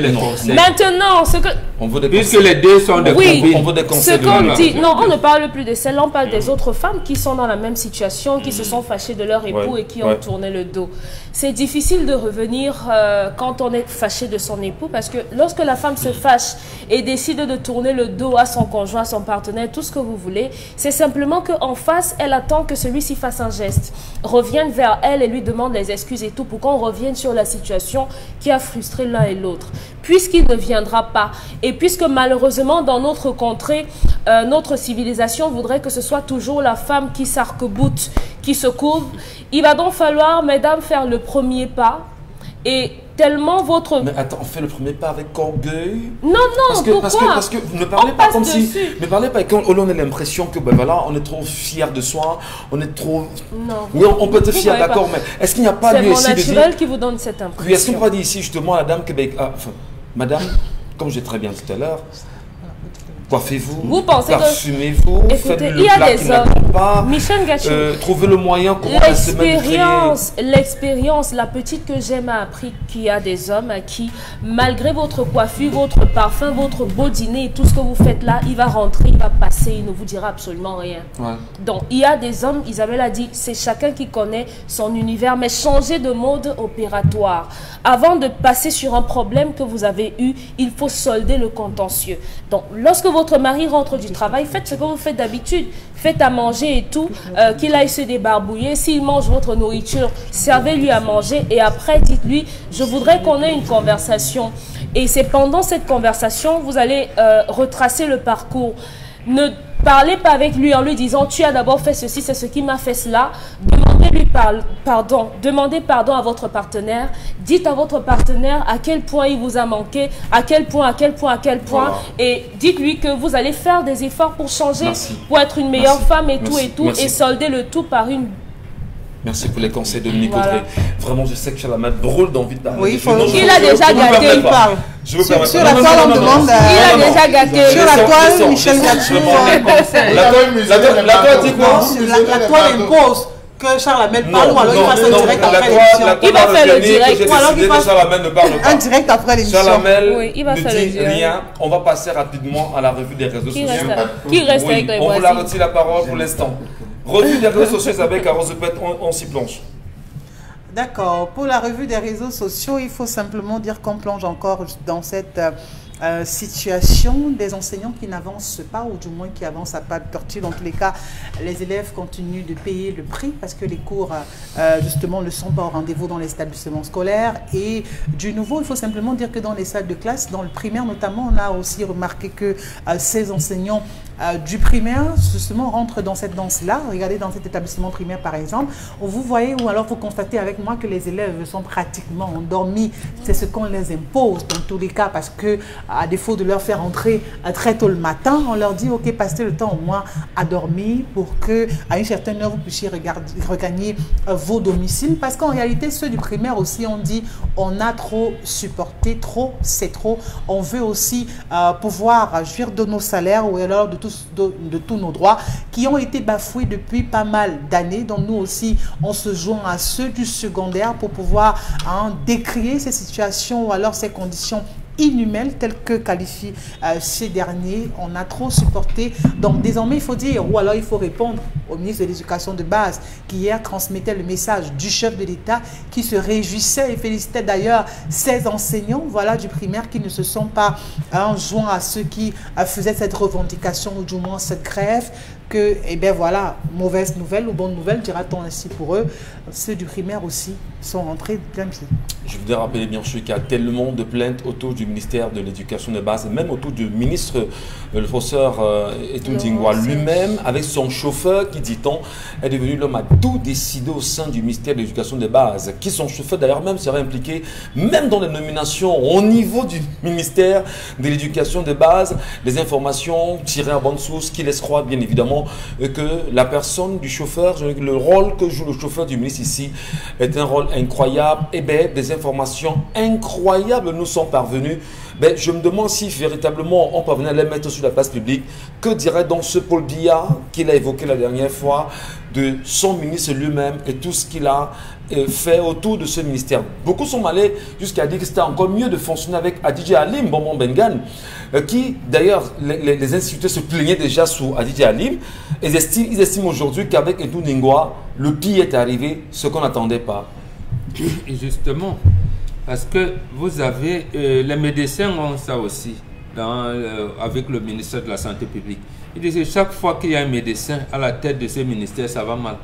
Speaker 3: Maintenant, ce que,
Speaker 1: On veut des
Speaker 4: Puisque les deux sont des
Speaker 3: Oui.
Speaker 1: On veut des
Speaker 3: ce
Speaker 1: conseils de
Speaker 3: qu'on dit, non, on ne parle plus de celles, on parle des autres femmes qui sont dans la même situation, qui se sont fâchées de leur époux
Speaker 1: Ouais,
Speaker 3: et qui ont tourné le dos. C'est difficile de revenir euh, quand on est fâché de son époux parce que lorsque la femme se fâche et décide de tourner le dos à son conjoint, à son partenaire, tout ce que vous voulez, c'est simplement qu'en face, elle attend que celui-ci fasse un geste, revienne vers elle et lui demande les excuses et tout pour qu'on revienne sur la situation qui a frustré l'un et l'autre. Puisqu'il ne viendra pas et puisque malheureusement dans notre contrée, euh, notre civilisation voudrait que ce soit toujours la femme qui s'arc-boute, qui se couvre, il va donc falloir, mesdames, faire le premier pas et tellement votre...
Speaker 1: Mais attends, on fait le premier pas avec orgueil.
Speaker 3: Non, non,
Speaker 1: Parce que,
Speaker 3: pourquoi
Speaker 1: parce, que, parce que ne parlez
Speaker 3: On
Speaker 1: pas comme si.
Speaker 3: dessus.
Speaker 1: Ne parlez pas quand on a l'impression que ben voilà, on est trop fier de soi, on est trop.
Speaker 3: Non.
Speaker 1: Oui, on, on peut être
Speaker 3: Vous
Speaker 1: fier, d'accord, mais est-ce qu'il n'y a pas
Speaker 3: C'est
Speaker 1: lieu ici de dire.
Speaker 3: naturel qui vous donne cette
Speaker 1: Oui, est-ce qu'on
Speaker 3: impression.
Speaker 1: pourrait dire ici justement à la dame Québec. ah, enfin, madame, comme j'ai très bien dit tout à l'heure, coiffez-vous,
Speaker 3: Vous pensez que-
Speaker 1: parfumez-vous,
Speaker 3: Écoutez,
Speaker 1: faites le
Speaker 3: il y a
Speaker 1: plat
Speaker 3: des
Speaker 1: qui
Speaker 3: hommes-
Speaker 1: pas.
Speaker 3: Michel Gachou,
Speaker 1: euh, trouvez le moyen.
Speaker 3: L'expérience, l'expérience, la petite que j'ai m'a appris qu'il y a des hommes à qui, malgré votre coiffure, votre parfum, votre beau dîner tout ce que vous faites là, il va rentrer, il va passer, il ne vous dira absolument rien.
Speaker 1: Ouais.
Speaker 3: Donc, il y a des hommes, Isabelle a dit, c'est chacun qui connaît son univers, mais changer de mode opératoire. Avant de passer sur un problème que vous avez eu, il faut solder le contentieux. Donc, lorsque votre mari rentre du travail, faites ce que vous faites d'habitude. Faites à manger et tout, euh, qu'il aille se débarbouiller. S'il mange votre nourriture, servez-lui à manger et après, dites-lui, je voudrais qu'on ait une conversation. Et c'est pendant cette conversation, vous allez euh, retracer le parcours. Parlez pas avec lui en lui disant tu as d'abord fait ceci, c'est ce qui m'a fait cela. Demandez-lui par- pardon. Demandez pardon à votre partenaire. Dites à votre partenaire à quel point il vous a manqué, à quel point, à quel point, à quel point.
Speaker 1: Voilà.
Speaker 3: Et dites-lui que vous allez faire des efforts pour changer,
Speaker 1: Merci.
Speaker 3: pour être une meilleure
Speaker 1: Merci.
Speaker 3: femme et tout et tout. Et solder le tout par une
Speaker 1: Merci pour les conseils de Dominique
Speaker 3: Voilà.
Speaker 1: Audrey. Vraiment, je sais que Chalamette brûle d'envie de parler.
Speaker 2: Oui, faut-.
Speaker 1: Non,
Speaker 3: Il
Speaker 1: je-
Speaker 3: a
Speaker 1: je-
Speaker 3: déjà gâté.
Speaker 1: Je vous
Speaker 2: Sur-
Speaker 1: permets
Speaker 2: sur
Speaker 1: pas.
Speaker 2: la toile, on demande, euh,
Speaker 3: Il a déjà gâté.
Speaker 1: Je
Speaker 2: Sur la toile, Michel
Speaker 1: conseils. La toile- dit quoi
Speaker 2: La, toile impose que Charles Amel parle ou alors il fasse un direct après l'émission.
Speaker 1: la toile
Speaker 3: Il va faire le direct,
Speaker 2: ou alors il fasse-
Speaker 1: que Chalamel ne parle pas.
Speaker 2: Un direct après l'émission.
Speaker 3: Va
Speaker 1: ne dit rien. On va passer rapidement à la revue des réseaux
Speaker 3: Qui
Speaker 1: sociaux.
Speaker 3: reste, qui reste
Speaker 1: Oui,
Speaker 3: avec les
Speaker 1: on vous la retire la parole pour l'instant. Revue des réseaux sociaux avec Arrose Pet, on, on s'y plonge.
Speaker 2: D'accord. Pour la revue des réseaux sociaux, il faut simplement dire qu'on plonge encore dans cette euh, situation des enseignants qui n'avancent pas, ou du moins qui avancent à pas de tortue. Dans tous les cas, les élèves continuent de payer le prix parce que les cours, euh, justement, ne sont pas au rendez-vous dans les établissements scolaires. Et du nouveau, il faut simplement dire que dans les salles de classe, dans le primaire notamment, on a aussi remarqué que euh, ces enseignants euh, du primaire, justement, rentrent dans cette danse-là. Regardez dans cet établissement primaire, par exemple, où vous voyez, ou alors vous constatez avec moi que les élèves sont pratiquement endormis. C'est ce qu'on les impose dans tous les cas, parce que, à défaut de leur faire entrer euh, très tôt le matin, on leur dit, OK, passez le temps au moins à dormir pour que, à une certaine heure, vous puissiez regagner euh, vos domiciles. Parce qu'en réalité, ceux du primaire aussi ont dit, on a trop supporté, trop, c'est trop. On veut aussi pouvoir jouir de nos salaires ou alors de tout de, tous nos droits qui ont été bafoués depuis pas mal d'années. Donc nous aussi, on se joint à ceux du secondaire pour pouvoir hein, décrier ces situations ou alors ces conditions inhumaines telles que qualifient euh, ces derniers. On a trop supporté. Donc désormais, il faut dire, ou alors il faut répondre au ministre de l'Éducation de base, qui hier transmettait le message du chef de l'État, qui se réjouissait et félicitait d'ailleurs ces enseignants voilà, du primaire qui ne se sont pas hein, à ceux qui euh, faisaient cette revendication ou du moins cette grève que, eh bien voilà, mauvaise nouvelle ou bonne nouvelle, dira-t-on ainsi pour eux, ceux du primaire aussi sont rentrés plein pied.
Speaker 1: Je voudrais rappeler bien sûr qu'il y a tellement de plaintes autour du ministère de l'Éducation de base, même autour du ministre, euh, le professeur euh, lui-même, avec son chauffeur qui, dit-on, est devenu l'homme à tout décider au sein du ministère de l'Éducation de base, qui son chauffeur d'ailleurs même serait impliqué, même dans les nominations au niveau du ministère de l'Éducation de base, des informations tirées à bonne source qui laissent croire bien évidemment que la personne du chauffeur, le rôle que joue le chauffeur du ministre ici est un rôle incroyable. Et eh bien, des informations incroyables nous sont parvenues. Ben, je me demande si véritablement on parvenait à les mettre sur la place publique. Que dirait donc ce Paul Biya qu'il a évoqué la dernière fois de son ministre lui-même et tout ce qu'il a euh, fait autour de ce ministère. Beaucoup sont allés jusqu'à dire que c'était encore mieux de fonctionner avec Adidje Alim, Bonbon Bengan, euh, qui d'ailleurs, les, les, instituteurs se plaignaient déjà sous Adidje Alim. Ils estiment, aujourd'hui qu'avec Etou Ningwa, le pire est arrivé, ce qu'on n'attendait pas.
Speaker 4: Justement, parce que vous avez, euh, les médecins ont ça aussi, dans, avec le ministère de la Santé publique. Ils disent que chaque fois qu'il y a un médecin à la tête de ce ministère, ça va mal.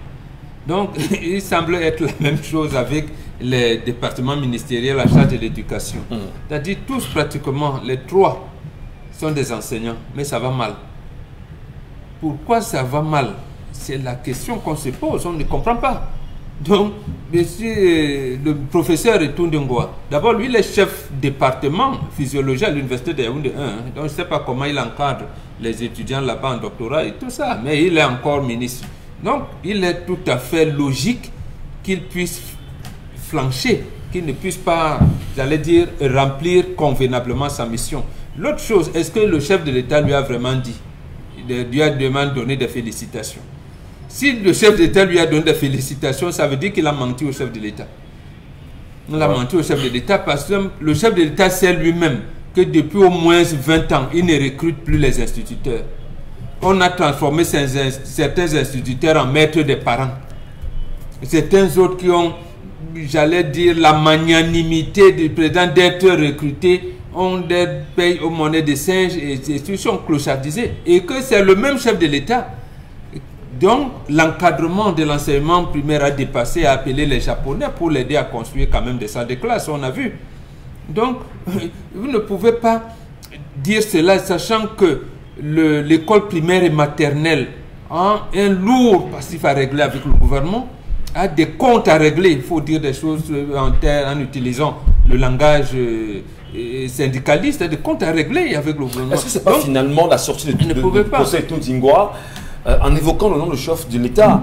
Speaker 4: Donc, il semble être la même chose avec les départements ministériels à charge de l'éducation. Mm. C'est-à-dire, tous pratiquement, les trois sont des enseignants, mais ça va mal. Pourquoi ça va mal? C'est la question qu'on se pose, on ne comprend pas. Donc, monsieur le professeur Etundengwa, d'abord, lui, il est chef département physiologie à l'université de Yaoundé 1. Hein. Donc, je ne sais pas comment il encadre les étudiants là-bas en doctorat et tout ça, mais il est encore ministre. Donc, il est tout à fait logique qu'il puisse flancher, qu'il ne puisse pas, j'allais dire, remplir convenablement sa mission. L'autre chose, est-ce que le chef de l'État lui a vraiment dit Il lui a demandé donner des félicitations? Si le chef d'État lui a donné des félicitations, ça veut dire qu'il a menti au chef de l'État. Il a menti au chef de l'État parce que le chef de l'État sait lui-même que depuis au moins 20 ans, il ne recrute plus les instituteurs on a transformé certains instituteurs en maîtres des parents. Certains autres qui ont, j'allais dire, la magnanimité du président d'être recrutés ont des payes aux monnaies de singes et ces institutions clochardisées. Et que c'est le même chef de l'État. Donc, l'encadrement de l'enseignement primaire a dépassé, a appelé les Japonais pour l'aider à construire quand même des salles de classe, on a vu. Donc, vous ne pouvez pas dire cela sachant que l'école primaire et maternelle a un lourd passif à régler avec le gouvernement, a des comptes à régler, il faut dire des choses en, en utilisant le langage euh, syndicaliste, des comptes à régler avec le gouvernement.
Speaker 1: Est-ce que ce n'est pas finalement la sortie de, de, de, procès euh, en évoquant le nom du chef de l'État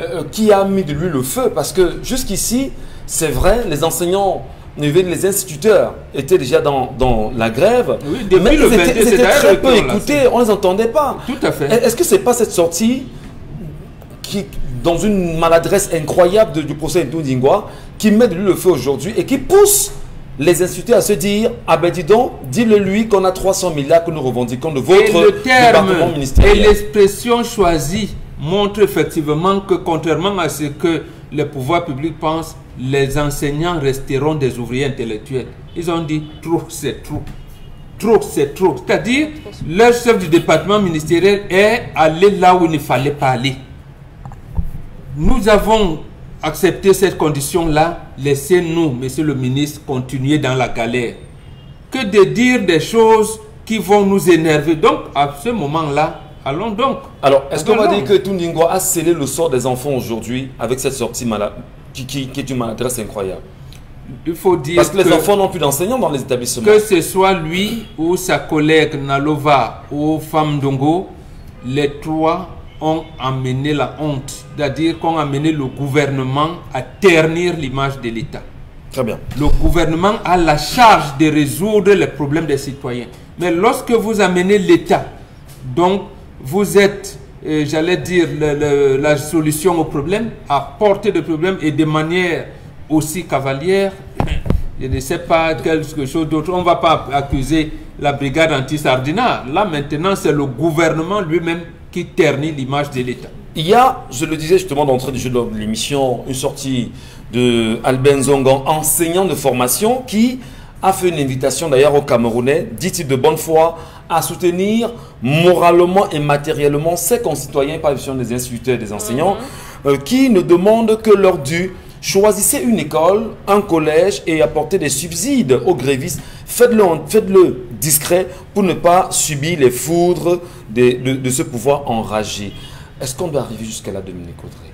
Speaker 1: euh, qui a mis de lui le feu? Parce que jusqu'ici, c'est vrai, les enseignants les instituteurs étaient déjà dans, dans la grève.
Speaker 4: Oui, mais
Speaker 1: ils étaient, très peu écoutés, on ne les entendait pas.
Speaker 4: Tout à fait.
Speaker 1: Est-ce que ce n'est pas cette sortie qui, dans une maladresse incroyable du procès Ndingwa, qui met de lui le feu aujourd'hui et qui pousse les instituteurs à se dire Ah ben dis donc, dis-le lui qu'on a 300 milliards que nous revendiquons de votre
Speaker 4: et le terme
Speaker 1: département ministériel.
Speaker 4: Et l'expression choisie montre effectivement que, contrairement à ce que les pouvoirs publics pensent, les enseignants resteront des ouvriers intellectuels. Ils ont dit trop, c'est trop. trop, c'est trop. C'est-à-dire, le chef du département ministériel est allé là où il ne fallait pas aller. Nous avons accepté cette condition-là. Laissez-nous, monsieur le ministre, continuer dans la galère. Que de dire des choses qui vont nous énerver. Donc, à ce moment-là, allons donc.
Speaker 1: Alors, est-ce qu'on va dire que Tundingo a scellé le sort des enfants aujourd'hui avec cette sortie malade, qui, qui- qui est une maladresse incroyable?
Speaker 4: Il faut dire
Speaker 1: Parce que les
Speaker 4: que-
Speaker 1: enfants n'ont plus d'enseignants dans les établissements.
Speaker 4: Que ce soit lui ou sa collègue Nalova ou Femme Dongo, les trois ont amené la honte, c'est-à-dire qu'ont amené le gouvernement à ternir l'image de l'État.
Speaker 1: Très bien.
Speaker 4: Le gouvernement a la charge de résoudre les problèmes des citoyens. Mais lorsque vous amenez l'État, donc vous êtes, euh, j'allais dire, la solution au problème, à portée de problème et de manière aussi cavalière, je ne sais pas quelque chose d'autre. On ne va pas accuser la brigade anti-sardina. Là maintenant, c'est le gouvernement lui-même qui ternit l'image de l'État.
Speaker 1: Il y a, je le disais justement d'entrée du jeu de l'émission, une sortie de Alben Zongan, enseignant de formation, qui a fait une invitation d'ailleurs aux Camerounais, dit-il de bonne foi, à soutenir moralement et matériellement ses concitoyens, par exemple des instituteurs et des enseignants, euh, qui ne demandent que leur dû. Choisissez une école, un collège et apportez des subsides aux grévistes. Faites-le discret pour ne pas subir les foudres de, de- de ce pouvoir enragé. Est-ce qu'on doit arriver jusqu'à là, Dominique Audrey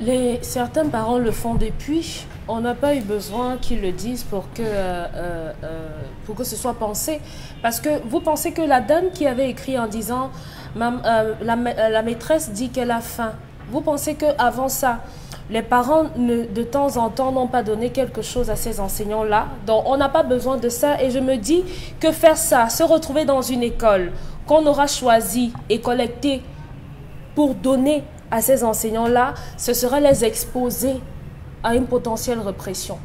Speaker 3: Les, certains parents le font depuis. On n'a pas eu besoin qu'ils le disent pour que, euh, euh, euh, pour que ce soit pensé. Parce que vous pensez que la dame qui avait écrit en disant la, la maîtresse dit qu'elle a faim. Vous pensez qu'avant ça, les parents ne- de temps en temps n'ont pas donné quelque chose à ces enseignants-là? Donc on n'a pas besoin de ça. Et je me dis que faire ça, se retrouver dans une école qu'on aura choisi et collecter pour donner à ces enseignants-là, ce serait les exposer à une potentielle répression.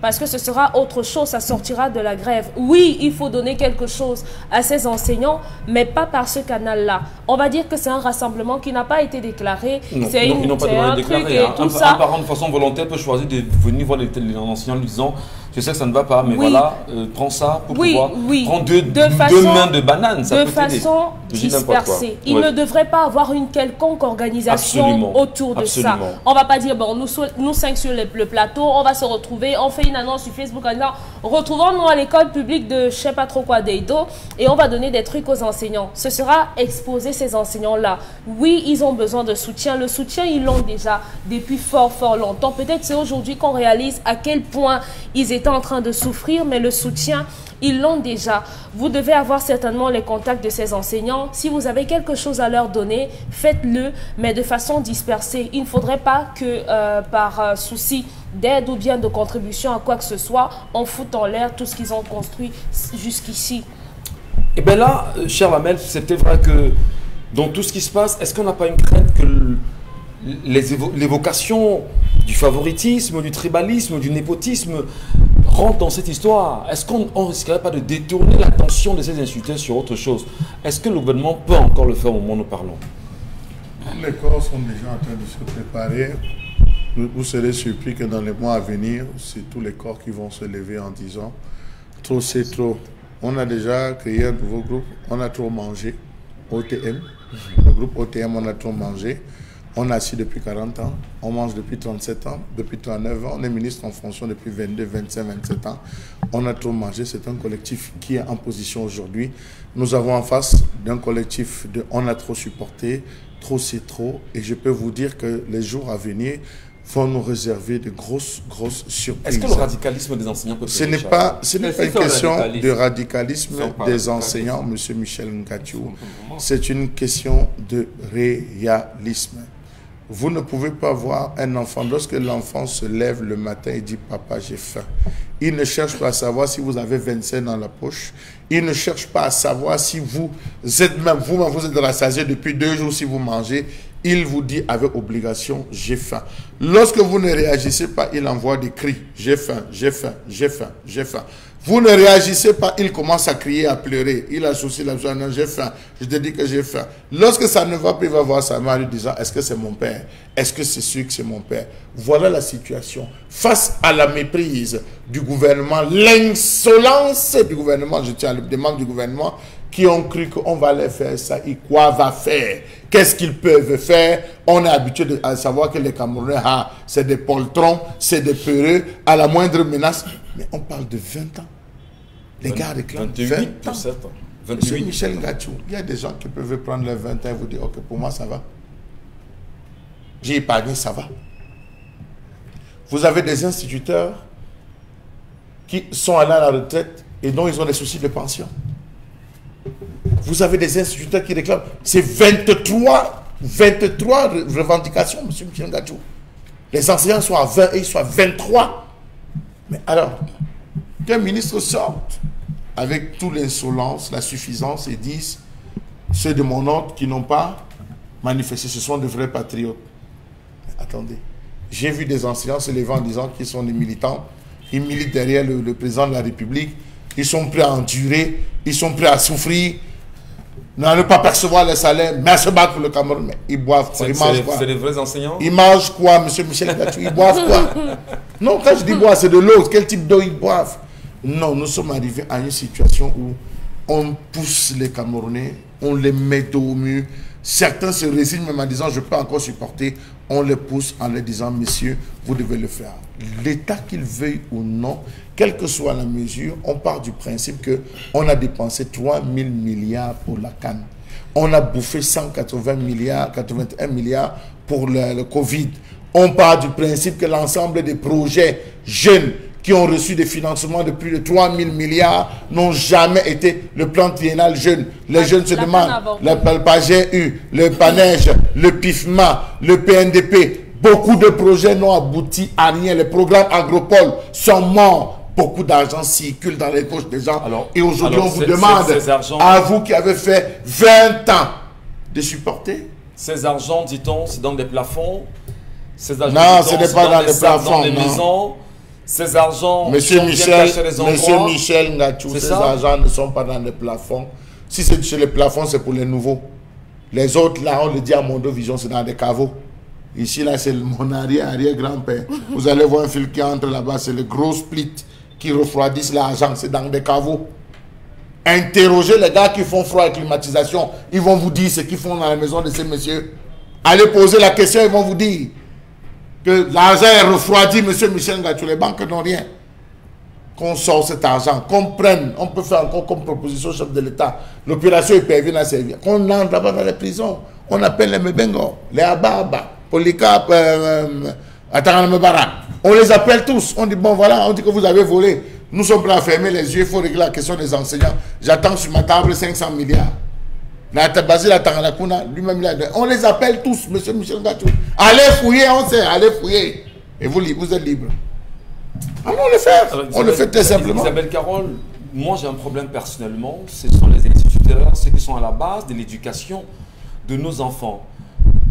Speaker 3: Parce que ce sera autre chose, ça sortira de la grève. Oui, il faut donner quelque chose à ces enseignants, mais pas par ce canal-là. On va dire que c'est un rassemblement qui n'a pas été déclaré.
Speaker 1: Non,
Speaker 3: C'est une-
Speaker 1: ils n'ont pas demandé
Speaker 3: et
Speaker 1: hein. Un,
Speaker 3: ça.
Speaker 1: un parent de façon volontaire peut choisir de venir voir les, les enseignants en lui disant Je sais que ça ne va pas, mais
Speaker 3: Oui.
Speaker 1: voilà, euh, prends ça pour
Speaker 3: Oui,
Speaker 1: pouvoir
Speaker 3: oui.
Speaker 1: prendre deux,
Speaker 3: De
Speaker 1: deux
Speaker 3: façon-
Speaker 1: mains de banane. Ça
Speaker 3: de
Speaker 1: peut
Speaker 3: façon
Speaker 1: Je dis n'importe quoi.
Speaker 3: dispersée. Il
Speaker 1: Ouais.
Speaker 3: ne devrait pas avoir une quelconque organisation
Speaker 1: Absolument.
Speaker 3: autour de
Speaker 1: Absolument.
Speaker 3: ça. On va pas dire, bon, nous, nous cinq sur le, le plateau, on va se retrouver, on fait une annonce sur Facebook en disant, retrouvons-nous à l'école publique de je sais pas trop quoi d'Eido et on va donner des trucs aux enseignants. Ce sera exposer ces enseignants-là. Oui, ils ont besoin de soutien. Le soutien, ils l'ont déjà depuis fort, fort longtemps. Peut-être c'est aujourd'hui qu'on réalise à quel point ils étaient en train de souffrir, mais le soutien, ils l'ont déjà. Vous devez avoir certainement les contacts de ces enseignants. Si vous avez quelque chose à leur donner, faites-le, mais de façon dispersée. Il ne faudrait pas que euh, par euh, souci d'aide ou bien de contribution à quoi que ce soit, on foute en l'air tout ce qu'ils ont construit jusqu'ici.
Speaker 1: Et bien là, euh, cher Lamel, peut-être vrai que dans tout ce qui se passe, est-ce qu'on n'a pas une crainte que l'évocation du favoritisme, du tribalisme, du népotisme rentre dans cette histoire Est-ce qu'on ne risquerait pas de détourner l'attention de ces instituteurs sur autre chose? Est-ce que le gouvernement peut encore le faire au moment où nous parlons
Speaker 5: Les corps sont déjà en train de se préparer. Vous vous serez surpris que dans les mois à venir, c'est tous les corps qui vont se lever en disant trop c'est trop. On a déjà créé un nouveau groupe, on a trop mangé. OTM, le groupe OTM, on a trop mangé. On a assis depuis 40 ans, on mange depuis 37 ans, depuis 39 ans, on est ministre en fonction depuis 22, 25, 27 ans. On a trop mangé, c'est un collectif qui est en position aujourd'hui. Nous avons en face d'un collectif de on a trop supporté, trop c'est trop, et je peux vous dire que les jours à venir vont nous réserver de grosses, grosses surprises.
Speaker 1: Est-ce que le radicalisme des enseignants peut
Speaker 5: Ce
Speaker 1: faire
Speaker 5: n'est pas, ce n'est pas une question
Speaker 4: radicalisme.
Speaker 5: de radicalisme des enseignants, Monsieur Michel Nkatiou. C'est une question de réalisme. Vous ne pouvez pas voir un enfant, lorsque l'enfant se lève le matin et dit Papa, j'ai faim. Il ne cherche pas à savoir si vous avez 25 dans la poche. Il ne cherche pas à savoir si vous êtes même, vous, vous êtes rassasié depuis deux jours si vous mangez. Il vous dit avec obligation J'ai faim. Lorsque vous ne réagissez pas, il envoie des cris J'ai faim, j'ai faim, j'ai faim, j'ai faim. Vous ne réagissez pas, il commence à crier, à pleurer. Il associe la joie, non, j'ai faim. Je te dis que j'ai faim. Lorsque ça ne va plus, il va voir sa mère lui disant, est-ce que c'est mon père? Est-ce que c'est sûr que c'est mon père? Voilà la situation. Face à la méprise du gouvernement, l'insolence du gouvernement, je tiens à le demander du gouvernement, qui ont cru qu'on va aller faire ça, et quoi va faire? Qu'est-ce qu'ils peuvent faire? On est habitué à savoir que les Camerounais, ah, c'est des poltrons, c'est des peureux, à la moindre menace. Mais on parle de 20 ans. Les gars réclament
Speaker 1: 28
Speaker 5: 20 ans.
Speaker 1: plus 7 ans.
Speaker 5: Monsieur
Speaker 1: 28.
Speaker 5: Michel Gachou, il y a des gens qui peuvent prendre les 20 ans et vous dire, ok, pour moi ça va. J'ai épargné, ça va. Vous avez des instituteurs qui sont allés à la retraite et dont ils ont des soucis de pension. Vous avez des instituteurs qui réclament. C'est 23, 23 re- revendications, monsieur Michel Gachou. Les enseignants sont à 20 et ils sont à 23. Mais alors, qu'un ministre sorte avec toute l'insolence, la suffisance et dise ceux de mon ordre qui n'ont pas manifesté, ce sont de vrais patriotes. Mais attendez, j'ai vu des enseignants se lever en disant qu'ils sont des militants, ils militent derrière le, le président de la République, ils sont prêts à endurer, ils sont prêts à souffrir, à ne pas percevoir les salaires, mais à se battre pour le Cameroun. Mais ils boivent quoi?
Speaker 1: C'est
Speaker 5: Ils
Speaker 1: c'est
Speaker 5: mangent
Speaker 1: les,
Speaker 5: quoi?
Speaker 1: c'est les vrais enseignants?
Speaker 5: Ils mangent quoi, monsieur Michel Gachou Ils boivent quoi? Non, quand je dis boire, c'est de l'eau. Quel type d'eau ils boivent? Non, nous sommes arrivés à une situation où on pousse les Camerounais, on les met dos au mur. Certains se résignent même en disant je peux encore supporter. On les pousse en leur disant messieurs, vous devez le faire. L'État qu'il veuille ou non, quelle que soit la mesure, on part du principe que on a dépensé 3 000 milliards pour la canne. On a bouffé 180 milliards, 81 milliards pour le, le Covid. On part du principe que l'ensemble des projets jeunes qui ont reçu des financements de plus de 3 000 milliards n'ont jamais été le plan triennal jeune. Les
Speaker 3: La-
Speaker 5: jeunes se
Speaker 3: la
Speaker 5: demandent, le PALPAGU, le PANEJ, le PIFMA, le PNDP, beaucoup de projets n'ont abouti à rien. Les programmes agropole sont morts. Beaucoup d'argent circule dans les poches des gens.
Speaker 1: Alors-
Speaker 5: Et aujourd'hui, on vous demande, à vous qui avez fait 20 ans de supporter
Speaker 1: Ces argents, dit-on, c'est dans des plafonds. Ces argents,
Speaker 5: Non, ce n'est pas dans
Speaker 1: des
Speaker 5: plafonds,
Speaker 1: Dans des
Speaker 5: non.
Speaker 1: maisons. Ces argents
Speaker 5: Monsieur
Speaker 1: sont
Speaker 5: Michel,
Speaker 1: des endroits.
Speaker 5: Monsieur Michel Ngachou,
Speaker 1: C'est
Speaker 5: ces argents ne sont pas dans les plafonds. Si c'est chez les plafonds, c'est pour les nouveaux. Les autres, là, on le dit à Mondo Vision, c'est dans des caveaux. Ici, là, c'est mon arrière-arrière-grand-père. Vous allez voir un fil qui entre là-bas, c'est le gros split qui refroidissent l'argent, c'est dans des caveaux. Interrogez les gars qui font froid et climatisation. Ils vont vous dire ce qu'ils font dans la maison de ces messieurs. Allez poser la question, ils vont vous dire que l'argent est refroidi, monsieur Michel Ngachou. Les banques n'ont rien. Qu'on sorte cet argent, qu'on prenne, on peut faire encore comme proposition au chef de l'État. L'opération hypervine a servi. Qu'on entre là-bas dans les prisons. On appelle les Mebengo, les Ababa, Polycarp, euh. On les appelle tous. On dit, bon voilà, on dit que vous avez volé. Nous sommes prêts à fermer les yeux. Il faut régler la question des enseignants. J'attends sur ma table 500 milliards. Lui-même, on les appelle tous, monsieur Michel Gachou. Allez fouiller, on sait, allez fouiller. Et vous, vous êtes libre. Allons le faire.
Speaker 1: Alors,
Speaker 5: on le fait très simplement.
Speaker 1: Isabelle Carole, moi j'ai un problème personnellement. Ce sont les instituteurs, ceux qui sont à la base de l'éducation de nos enfants.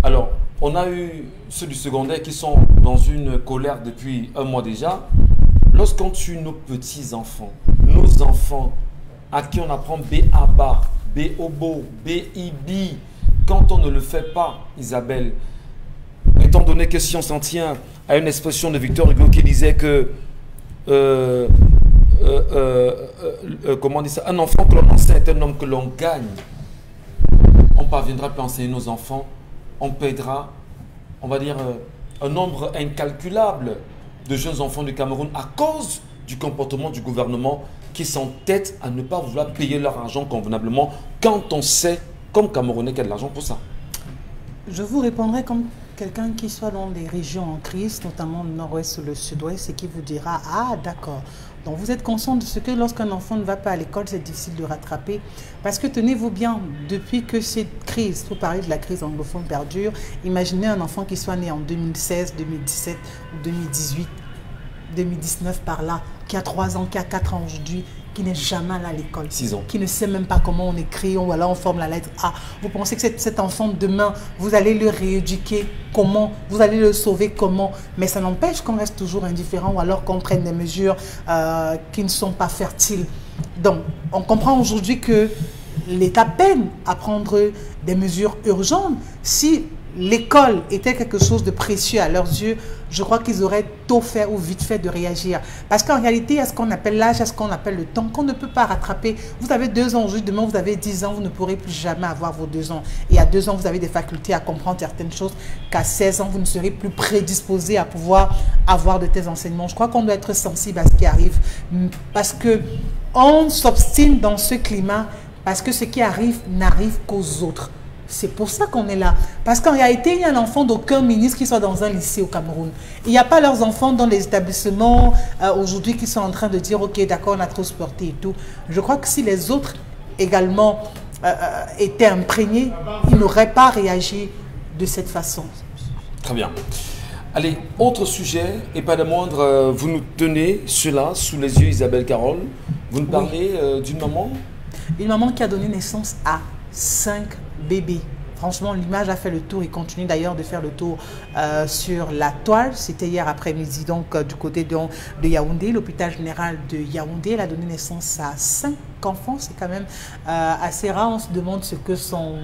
Speaker 1: Alors, on a eu ceux du secondaire qui sont dans une colère depuis un mois déjà. Lorsqu'on tue nos petits-enfants, nos enfants, à qui on apprend B-A-B-A, B-O-B-O, B-I-B, quand on ne le fait pas, Isabelle, étant donné que si on s'en tient à une expression de Victor Hugo qui disait que euh, euh, euh, ça un enfant que l'on enseigne est un homme que l'on gagne. On parviendra à enseigner nos enfants on perdra on va dire un nombre incalculable de jeunes enfants du Cameroun à cause du comportement du gouvernement qui s'entête à ne pas vouloir payer leur argent convenablement quand on sait comme Camerounais qu'il y a de l'argent pour ça
Speaker 2: Je vous répondrai comme quelqu'un qui soit dans des régions en crise, notamment le nord-ouest ou le sud-ouest, et qui vous dira Ah, d'accord. Donc vous êtes conscient de ce que lorsqu'un enfant ne va pas à l'école, c'est difficile de rattraper. Parce que tenez-vous bien, depuis que cette crise, pour parler de la crise anglophone perdure, imaginez un enfant qui soit né en 2016, 2017 ou 2018, 2019 par là, qui a 3 ans, qui a 4 ans aujourd'hui, qui n'est jamais allé à l'école,
Speaker 1: Six ans.
Speaker 2: qui ne sait même pas comment on écrit ou alors on forme la lettre A. Vous pensez que cet, cet enfant demain, vous allez le rééduquer comment? Vous allez le sauver comment? Mais ça n'empêche qu'on reste toujours indifférent ou alors qu'on prenne des mesures euh, qui ne sont pas fertiles. Donc, on comprend aujourd'hui que l'État peine à prendre des mesures urgentes. Si l'école était quelque chose de précieux à leurs yeux, je crois qu'ils auraient tôt fait ou vite fait de réagir. Parce qu'en réalité, il y a ce qu'on appelle l'âge, il y a ce qu'on appelle le temps, qu'on ne peut pas rattraper. Vous avez deux ans aujourd'hui, demain vous avez dix ans, vous ne pourrez plus jamais avoir vos deux ans. Et à deux ans, vous avez des facultés à comprendre certaines choses qu'à 16 ans, vous ne serez plus prédisposé à pouvoir avoir de tels enseignements. Je crois qu'on doit être sensible à ce qui arrive. Parce que on s'obstine dans ce climat parce que ce qui arrive n'arrive qu'aux autres. C'est pour ça qu'on est là. Parce qu'en réalité, il y a un enfant d'aucun ministre qui soit dans un lycée au Cameroun. Il n'y a pas leurs enfants dans les établissements euh, aujourd'hui qui sont en train de dire, OK, d'accord, on a trop sporté et tout. Je crois que si les autres également euh, euh, étaient imprégnés, ils n'auraient pas réagi de cette façon.
Speaker 1: Très bien. Allez, autre sujet, et pas de moindre, euh, vous nous tenez cela sous les yeux, Isabelle Carole. Vous nous parlez euh, d'une maman?
Speaker 2: Une maman qui a donné naissance à cinq bébés. Franchement, l'image a fait le tour et continue d'ailleurs de faire le tour euh, sur la toile. C'était hier après-midi, donc euh, du côté de, Yaoundé, l'hôpital général de Yaoundé. A donné naissance à cinq enfants. C'est quand même euh, assez rare. On se demande ce que son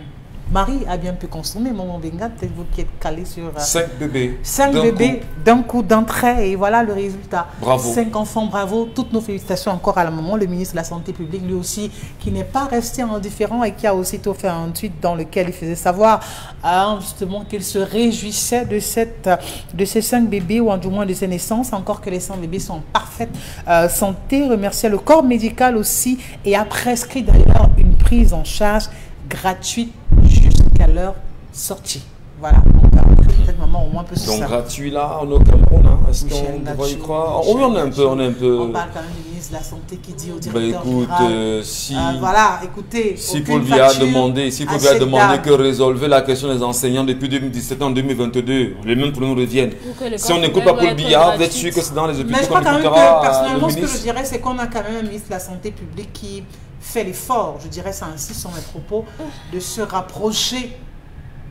Speaker 2: mari a bien pu consommer. Maman Benga, peut-être vous qui êtes calé sur... euh,
Speaker 1: Cinq bébés.
Speaker 2: Cinq bébés d'un coup, d'un trait, et voilà le résultat.
Speaker 1: Bravo.
Speaker 2: Cinq enfants, bravo. Toutes nos félicitations encore à la maman, le ministre de la Santé publique, lui aussi, qui n'est pas resté indifférent et qui a aussitôt fait un tweet dans lequel il faisait savoir hein, justement qu'il se réjouissait de, cette, de ces cinq bébés, ou du moins de ces naissances, encore que les cinq bébés sont en parfaite euh, santé. Remercier le corps médical aussi et a prescrit d'ailleurs une prise en charge gratuite jusqu'à leur sortie. Voilà. Donc, peut-être maman au moins peut se
Speaker 1: Donc
Speaker 2: savoir.
Speaker 1: gratuit là, on est au Cameroun. hein. Est-ce qu'on devrait y croire? Oui, on est un peu, on est un peu.
Speaker 2: On parle quand même du ministre de la Santé qui dit au
Speaker 1: Bah
Speaker 2: directeur
Speaker 1: écoute,
Speaker 2: général,
Speaker 1: euh, si,
Speaker 2: euh, voilà, écoutez,
Speaker 1: si Paul Biya a demandé, si Paul a demandé que résolver la question des enseignants depuis 2017 en 2022, les mêmes nous reviennent. Si on n'écoute pas Paul
Speaker 3: être
Speaker 1: Biya, vous êtes sûr que c'est dans les hôpitaux
Speaker 2: Mais je
Speaker 1: qu'on
Speaker 2: crois quand même que,
Speaker 1: écoutera le
Speaker 2: personnellement, ce que je dirais, c'est qu'on a quand même un ministre de la Santé publique qui fait l'effort, je dirais ça ainsi sont mes propos, de se rapprocher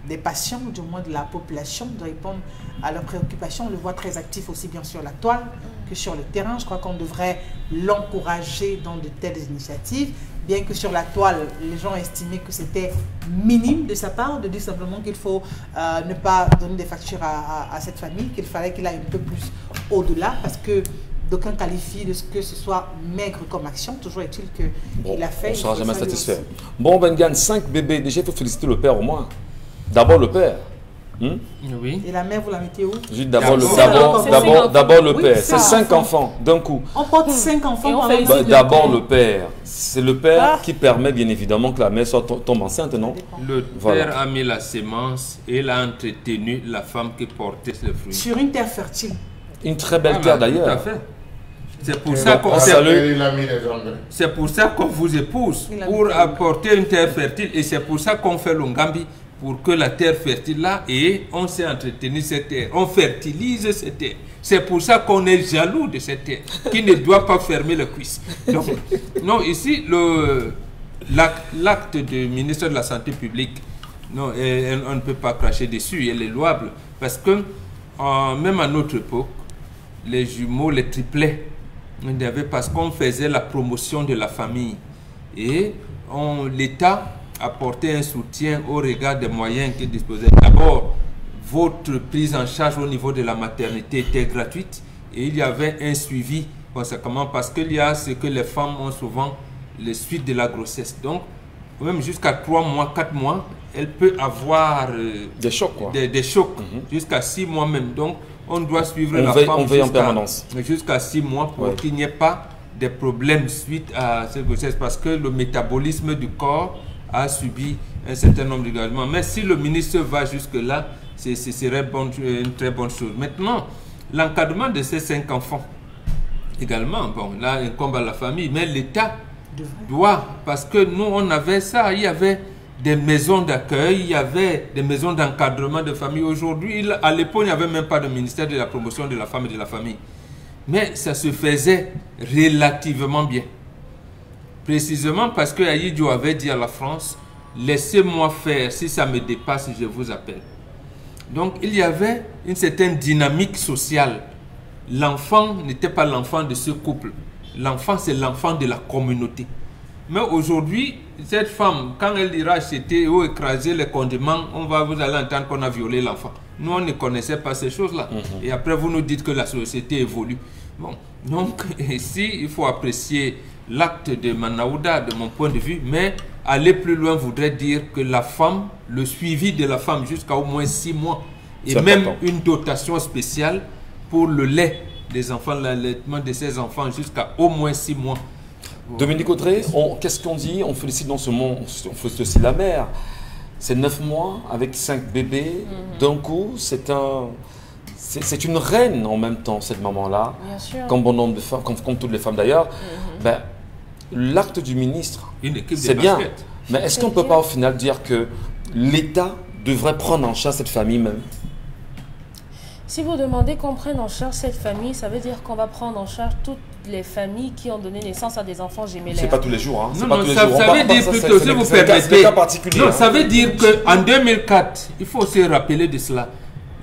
Speaker 2: des patients, ou du moins de la population, de répondre à leurs préoccupations. On le voit très actif aussi bien sur la toile que sur le terrain. Je crois qu'on devrait l'encourager dans de telles initiatives, bien que sur la toile, les gens estimaient que c'était minime de sa part, de dire simplement qu'il faut euh, ne pas donner des factures à, à- à cette famille, qu'il fallait qu'il aille un peu plus au-delà, parce que d'aucuns qualifient de ce que ce soit maigre comme action. Toujours est-il qu'il
Speaker 1: Bon,
Speaker 2: a fait.
Speaker 1: on ne sera jamais satisfait. Bon, Bengan, 5 bébés. Déjà, il faut féliciter le père au moins. D'abord le père. Hmm?
Speaker 4: Oui.
Speaker 2: Et la mère, vous la mettez où?
Speaker 1: D'abord le,
Speaker 4: D'abord.
Speaker 3: cinq
Speaker 1: le
Speaker 2: enfants.
Speaker 1: père.
Speaker 2: Oui,
Speaker 1: C'est
Speaker 2: c'est
Speaker 1: 5
Speaker 2: enfants.
Speaker 1: d'un coup.
Speaker 2: On porte cinq enfants.
Speaker 1: Bah, d'abord le père. C'est le père
Speaker 2: Ah.
Speaker 1: qui permet bien évidemment que la mère soit to- tombe enceinte, non?
Speaker 4: Le
Speaker 1: Voilà.
Speaker 4: père a mis la sémence et il a entretenu la femme qui portait le fruit.
Speaker 2: Sur une terre fertile.
Speaker 1: Une très belle
Speaker 4: Voilà,
Speaker 1: terre
Speaker 4: Tout à
Speaker 1: d'ailleurs.
Speaker 4: fait. C'est pour ça qu'on
Speaker 1: on
Speaker 4: c'est- pour ça qu'on vous épouse pour apporter une terre fertile et c'est pour ça qu'on fait l'ongambi pour que la terre fertile là et on s'est entretenu cette terre, on fertilise cette terre. C'est pour ça qu'on est jaloux de cette terre qui ne doit pas fermer le cuisse. Donc, non, ici l'acte du ministre de la santé publique, non, on ne peut pas cracher dessus, elle est louable parce que même à notre époque, les jumeaux, les triplets, parce qu'on faisait la promotion de la famille et l'État apportait un soutien au regard des moyens qu'il disposait. D'abord, votre prise en charge au niveau de la maternité était gratuite et il y avait un suivi conséquemment parce qu'il y a ce que les femmes ont souvent les suites de la grossesse. Donc, même jusqu'à 3 mois, 4 mois, elle peut avoir euh,
Speaker 1: Des chocs quoi.
Speaker 4: des, des chocs jusqu'à 6 mois même. Donc, on doit suivre
Speaker 1: On
Speaker 4: la
Speaker 1: veille-
Speaker 4: femme
Speaker 1: on veille en permanence.
Speaker 4: Jusqu'à 6 mois pour
Speaker 1: Ouais.
Speaker 4: qu'il n'y ait pas de problèmes suite à cette grossesse parce que le métabolisme du corps a subi un certain nombre d'égagements. Mais si le ministre va jusque-là, c'est- ce serait bon- une très bonne chose. Maintenant, l'encadrement de ces cinq enfants, également, bon, là, incombe à la famille, mais l'État doit, parce que nous, on avait ça, il y avait des maisons d'accueil, il y avait des maisons d'encadrement de famille. Aujourd'hui, à l'époque, il n'y avait même pas de ministère de la promotion de la femme et de la famille. Mais ça se faisait relativement bien. Précisément parce que Aïdjo avait dit à la France, laissez-moi faire, si ça me dépasse, je vous appelle. Donc il y avait une certaine dynamique sociale. L'enfant n'était pas l'enfant de ce couple. L'enfant, c'est l'enfant de la communauté. Mais aujourd'hui, cette femme, quand elle ira acheter ou écraser les condiments, on va vous allez entendre qu'on a violé l'enfant. Nous, on ne connaissait pas ces choses-là.
Speaker 1: Mhm.
Speaker 4: Et après, vous nous dites que la société évolue. Bon, donc ici, il faut apprécier l'acte de Manaouda, de mon point de vue, mais aller plus loin voudrait dire que la femme, le suivi de la femme jusqu'à au moins six mois, et même
Speaker 1: important.
Speaker 4: une dotation spéciale pour le lait des enfants, l'allaitement de ces enfants jusqu'à au moins six mois.
Speaker 1: Dominique Audrey, on- qu'est-ce qu'on dit? On félicite dans ce monde, on félicite aussi la mère. C'est neuf mois avec cinq bébés. D'un coup, c'est un, c'est une reine en même temps cette maman-là.
Speaker 3: Bien sûr.
Speaker 1: Comme bon nombre de femmes, comme, comme toutes les femmes d'ailleurs. Ben, l'acte du ministre,
Speaker 4: Une équipe de
Speaker 1: c'est bien. Mais est-ce qu'on ne peut pas au final dire que l'État devrait prendre en charge cette famille même?
Speaker 3: Si vous demandez qu'on prenne en charge cette famille, ça veut dire qu'on va prendre en charge toutes les familles qui ont donné naissance à des enfants gémellaires.
Speaker 1: C'est pas tous les jours. Hein.
Speaker 4: Non,
Speaker 1: pas
Speaker 4: non,
Speaker 1: tous les
Speaker 4: ça,
Speaker 1: jours.
Speaker 4: Veut
Speaker 1: pas-
Speaker 4: dire
Speaker 1: ça,
Speaker 4: plutôt, si vous permettez.
Speaker 1: cas particulier.
Speaker 4: Non,
Speaker 1: hein.
Speaker 4: ça veut dire qu'en 2004, il faut se rappeler de cela.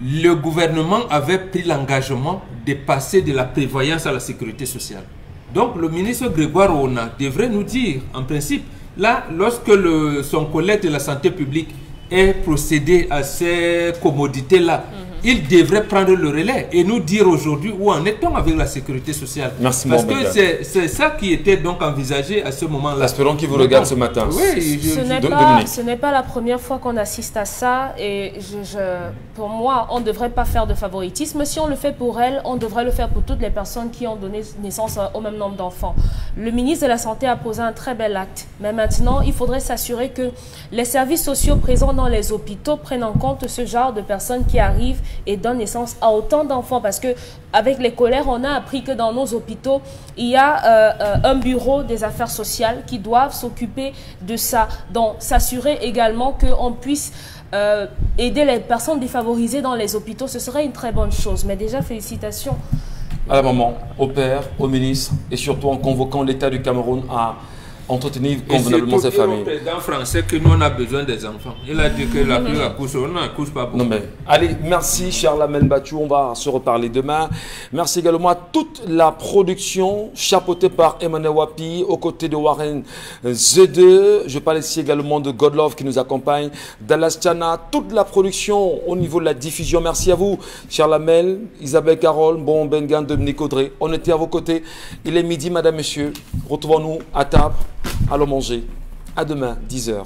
Speaker 4: Le gouvernement avait pris l'engagement de passer de la prévoyance à la sécurité sociale. Donc le ministre Grégoire Ona devrait nous dire, en principe, là, lorsque son collègue de la santé publique ait procédé à ces commodités-là, il devrait prendre le relais et nous dire aujourd'hui où en est-on avec la sécurité sociale.
Speaker 1: Merci,
Speaker 4: Parce que c'est c'est ça qui était donc envisagé à ce moment-là.
Speaker 1: Espérons qu'il vous regarde ce matin.
Speaker 4: Oui, je-
Speaker 3: Ce n'est
Speaker 1: Do-
Speaker 3: pas,
Speaker 1: Dominique.
Speaker 3: ce n'est pas la première fois qu'on assiste à ça et je, je- pour moi, on ne devrait pas faire de favoritisme. Si on le fait pour elle, on devrait le faire pour toutes les personnes qui ont donné naissance au même nombre d'enfants. Le ministre de la Santé a posé un très bel acte, mais maintenant, il faudrait s'assurer que les services sociaux présents dans les hôpitaux prennent en compte ce genre de personnes qui arrivent et donnent naissance à autant d'enfants parce que avec les colères, on a appris que dans nos hôpitaux, il y a euh, euh, un bureau des affaires sociales qui doivent s'occuper de ça. Donc, s'assurer également qu'on puisse euh, aider les personnes défavorisées dans les hôpitaux, ce serait une très bonne chose. Mais déjà, félicitations.
Speaker 1: à la maman, au père, au ministre et surtout en convoquant l'État du Cameroun à entretenir
Speaker 4: Et
Speaker 1: convenablement
Speaker 4: dire au
Speaker 1: familles.
Speaker 4: président français que nous, on a besoin des enfants. Il a dit que la plus accouche, on n'accouche pas beaucoup.
Speaker 1: Non mais, allez, merci Charles Amel Bachou, on va se reparler demain. Merci également à toute la production chapeautée par Emmanuel Wapi, aux côtés de Warren Z2. Je parle ici également de Godlove qui nous accompagne, Dallas Chana, toute la production au niveau de la diffusion. Merci à vous, Charles Amel, Isabelle Carole, Bon Bengan, Dominique Audrey. On était à vos côtés. Il est midi, madame, messieurs. Retrouvons-nous à table. Allons manger. À demain, 10h.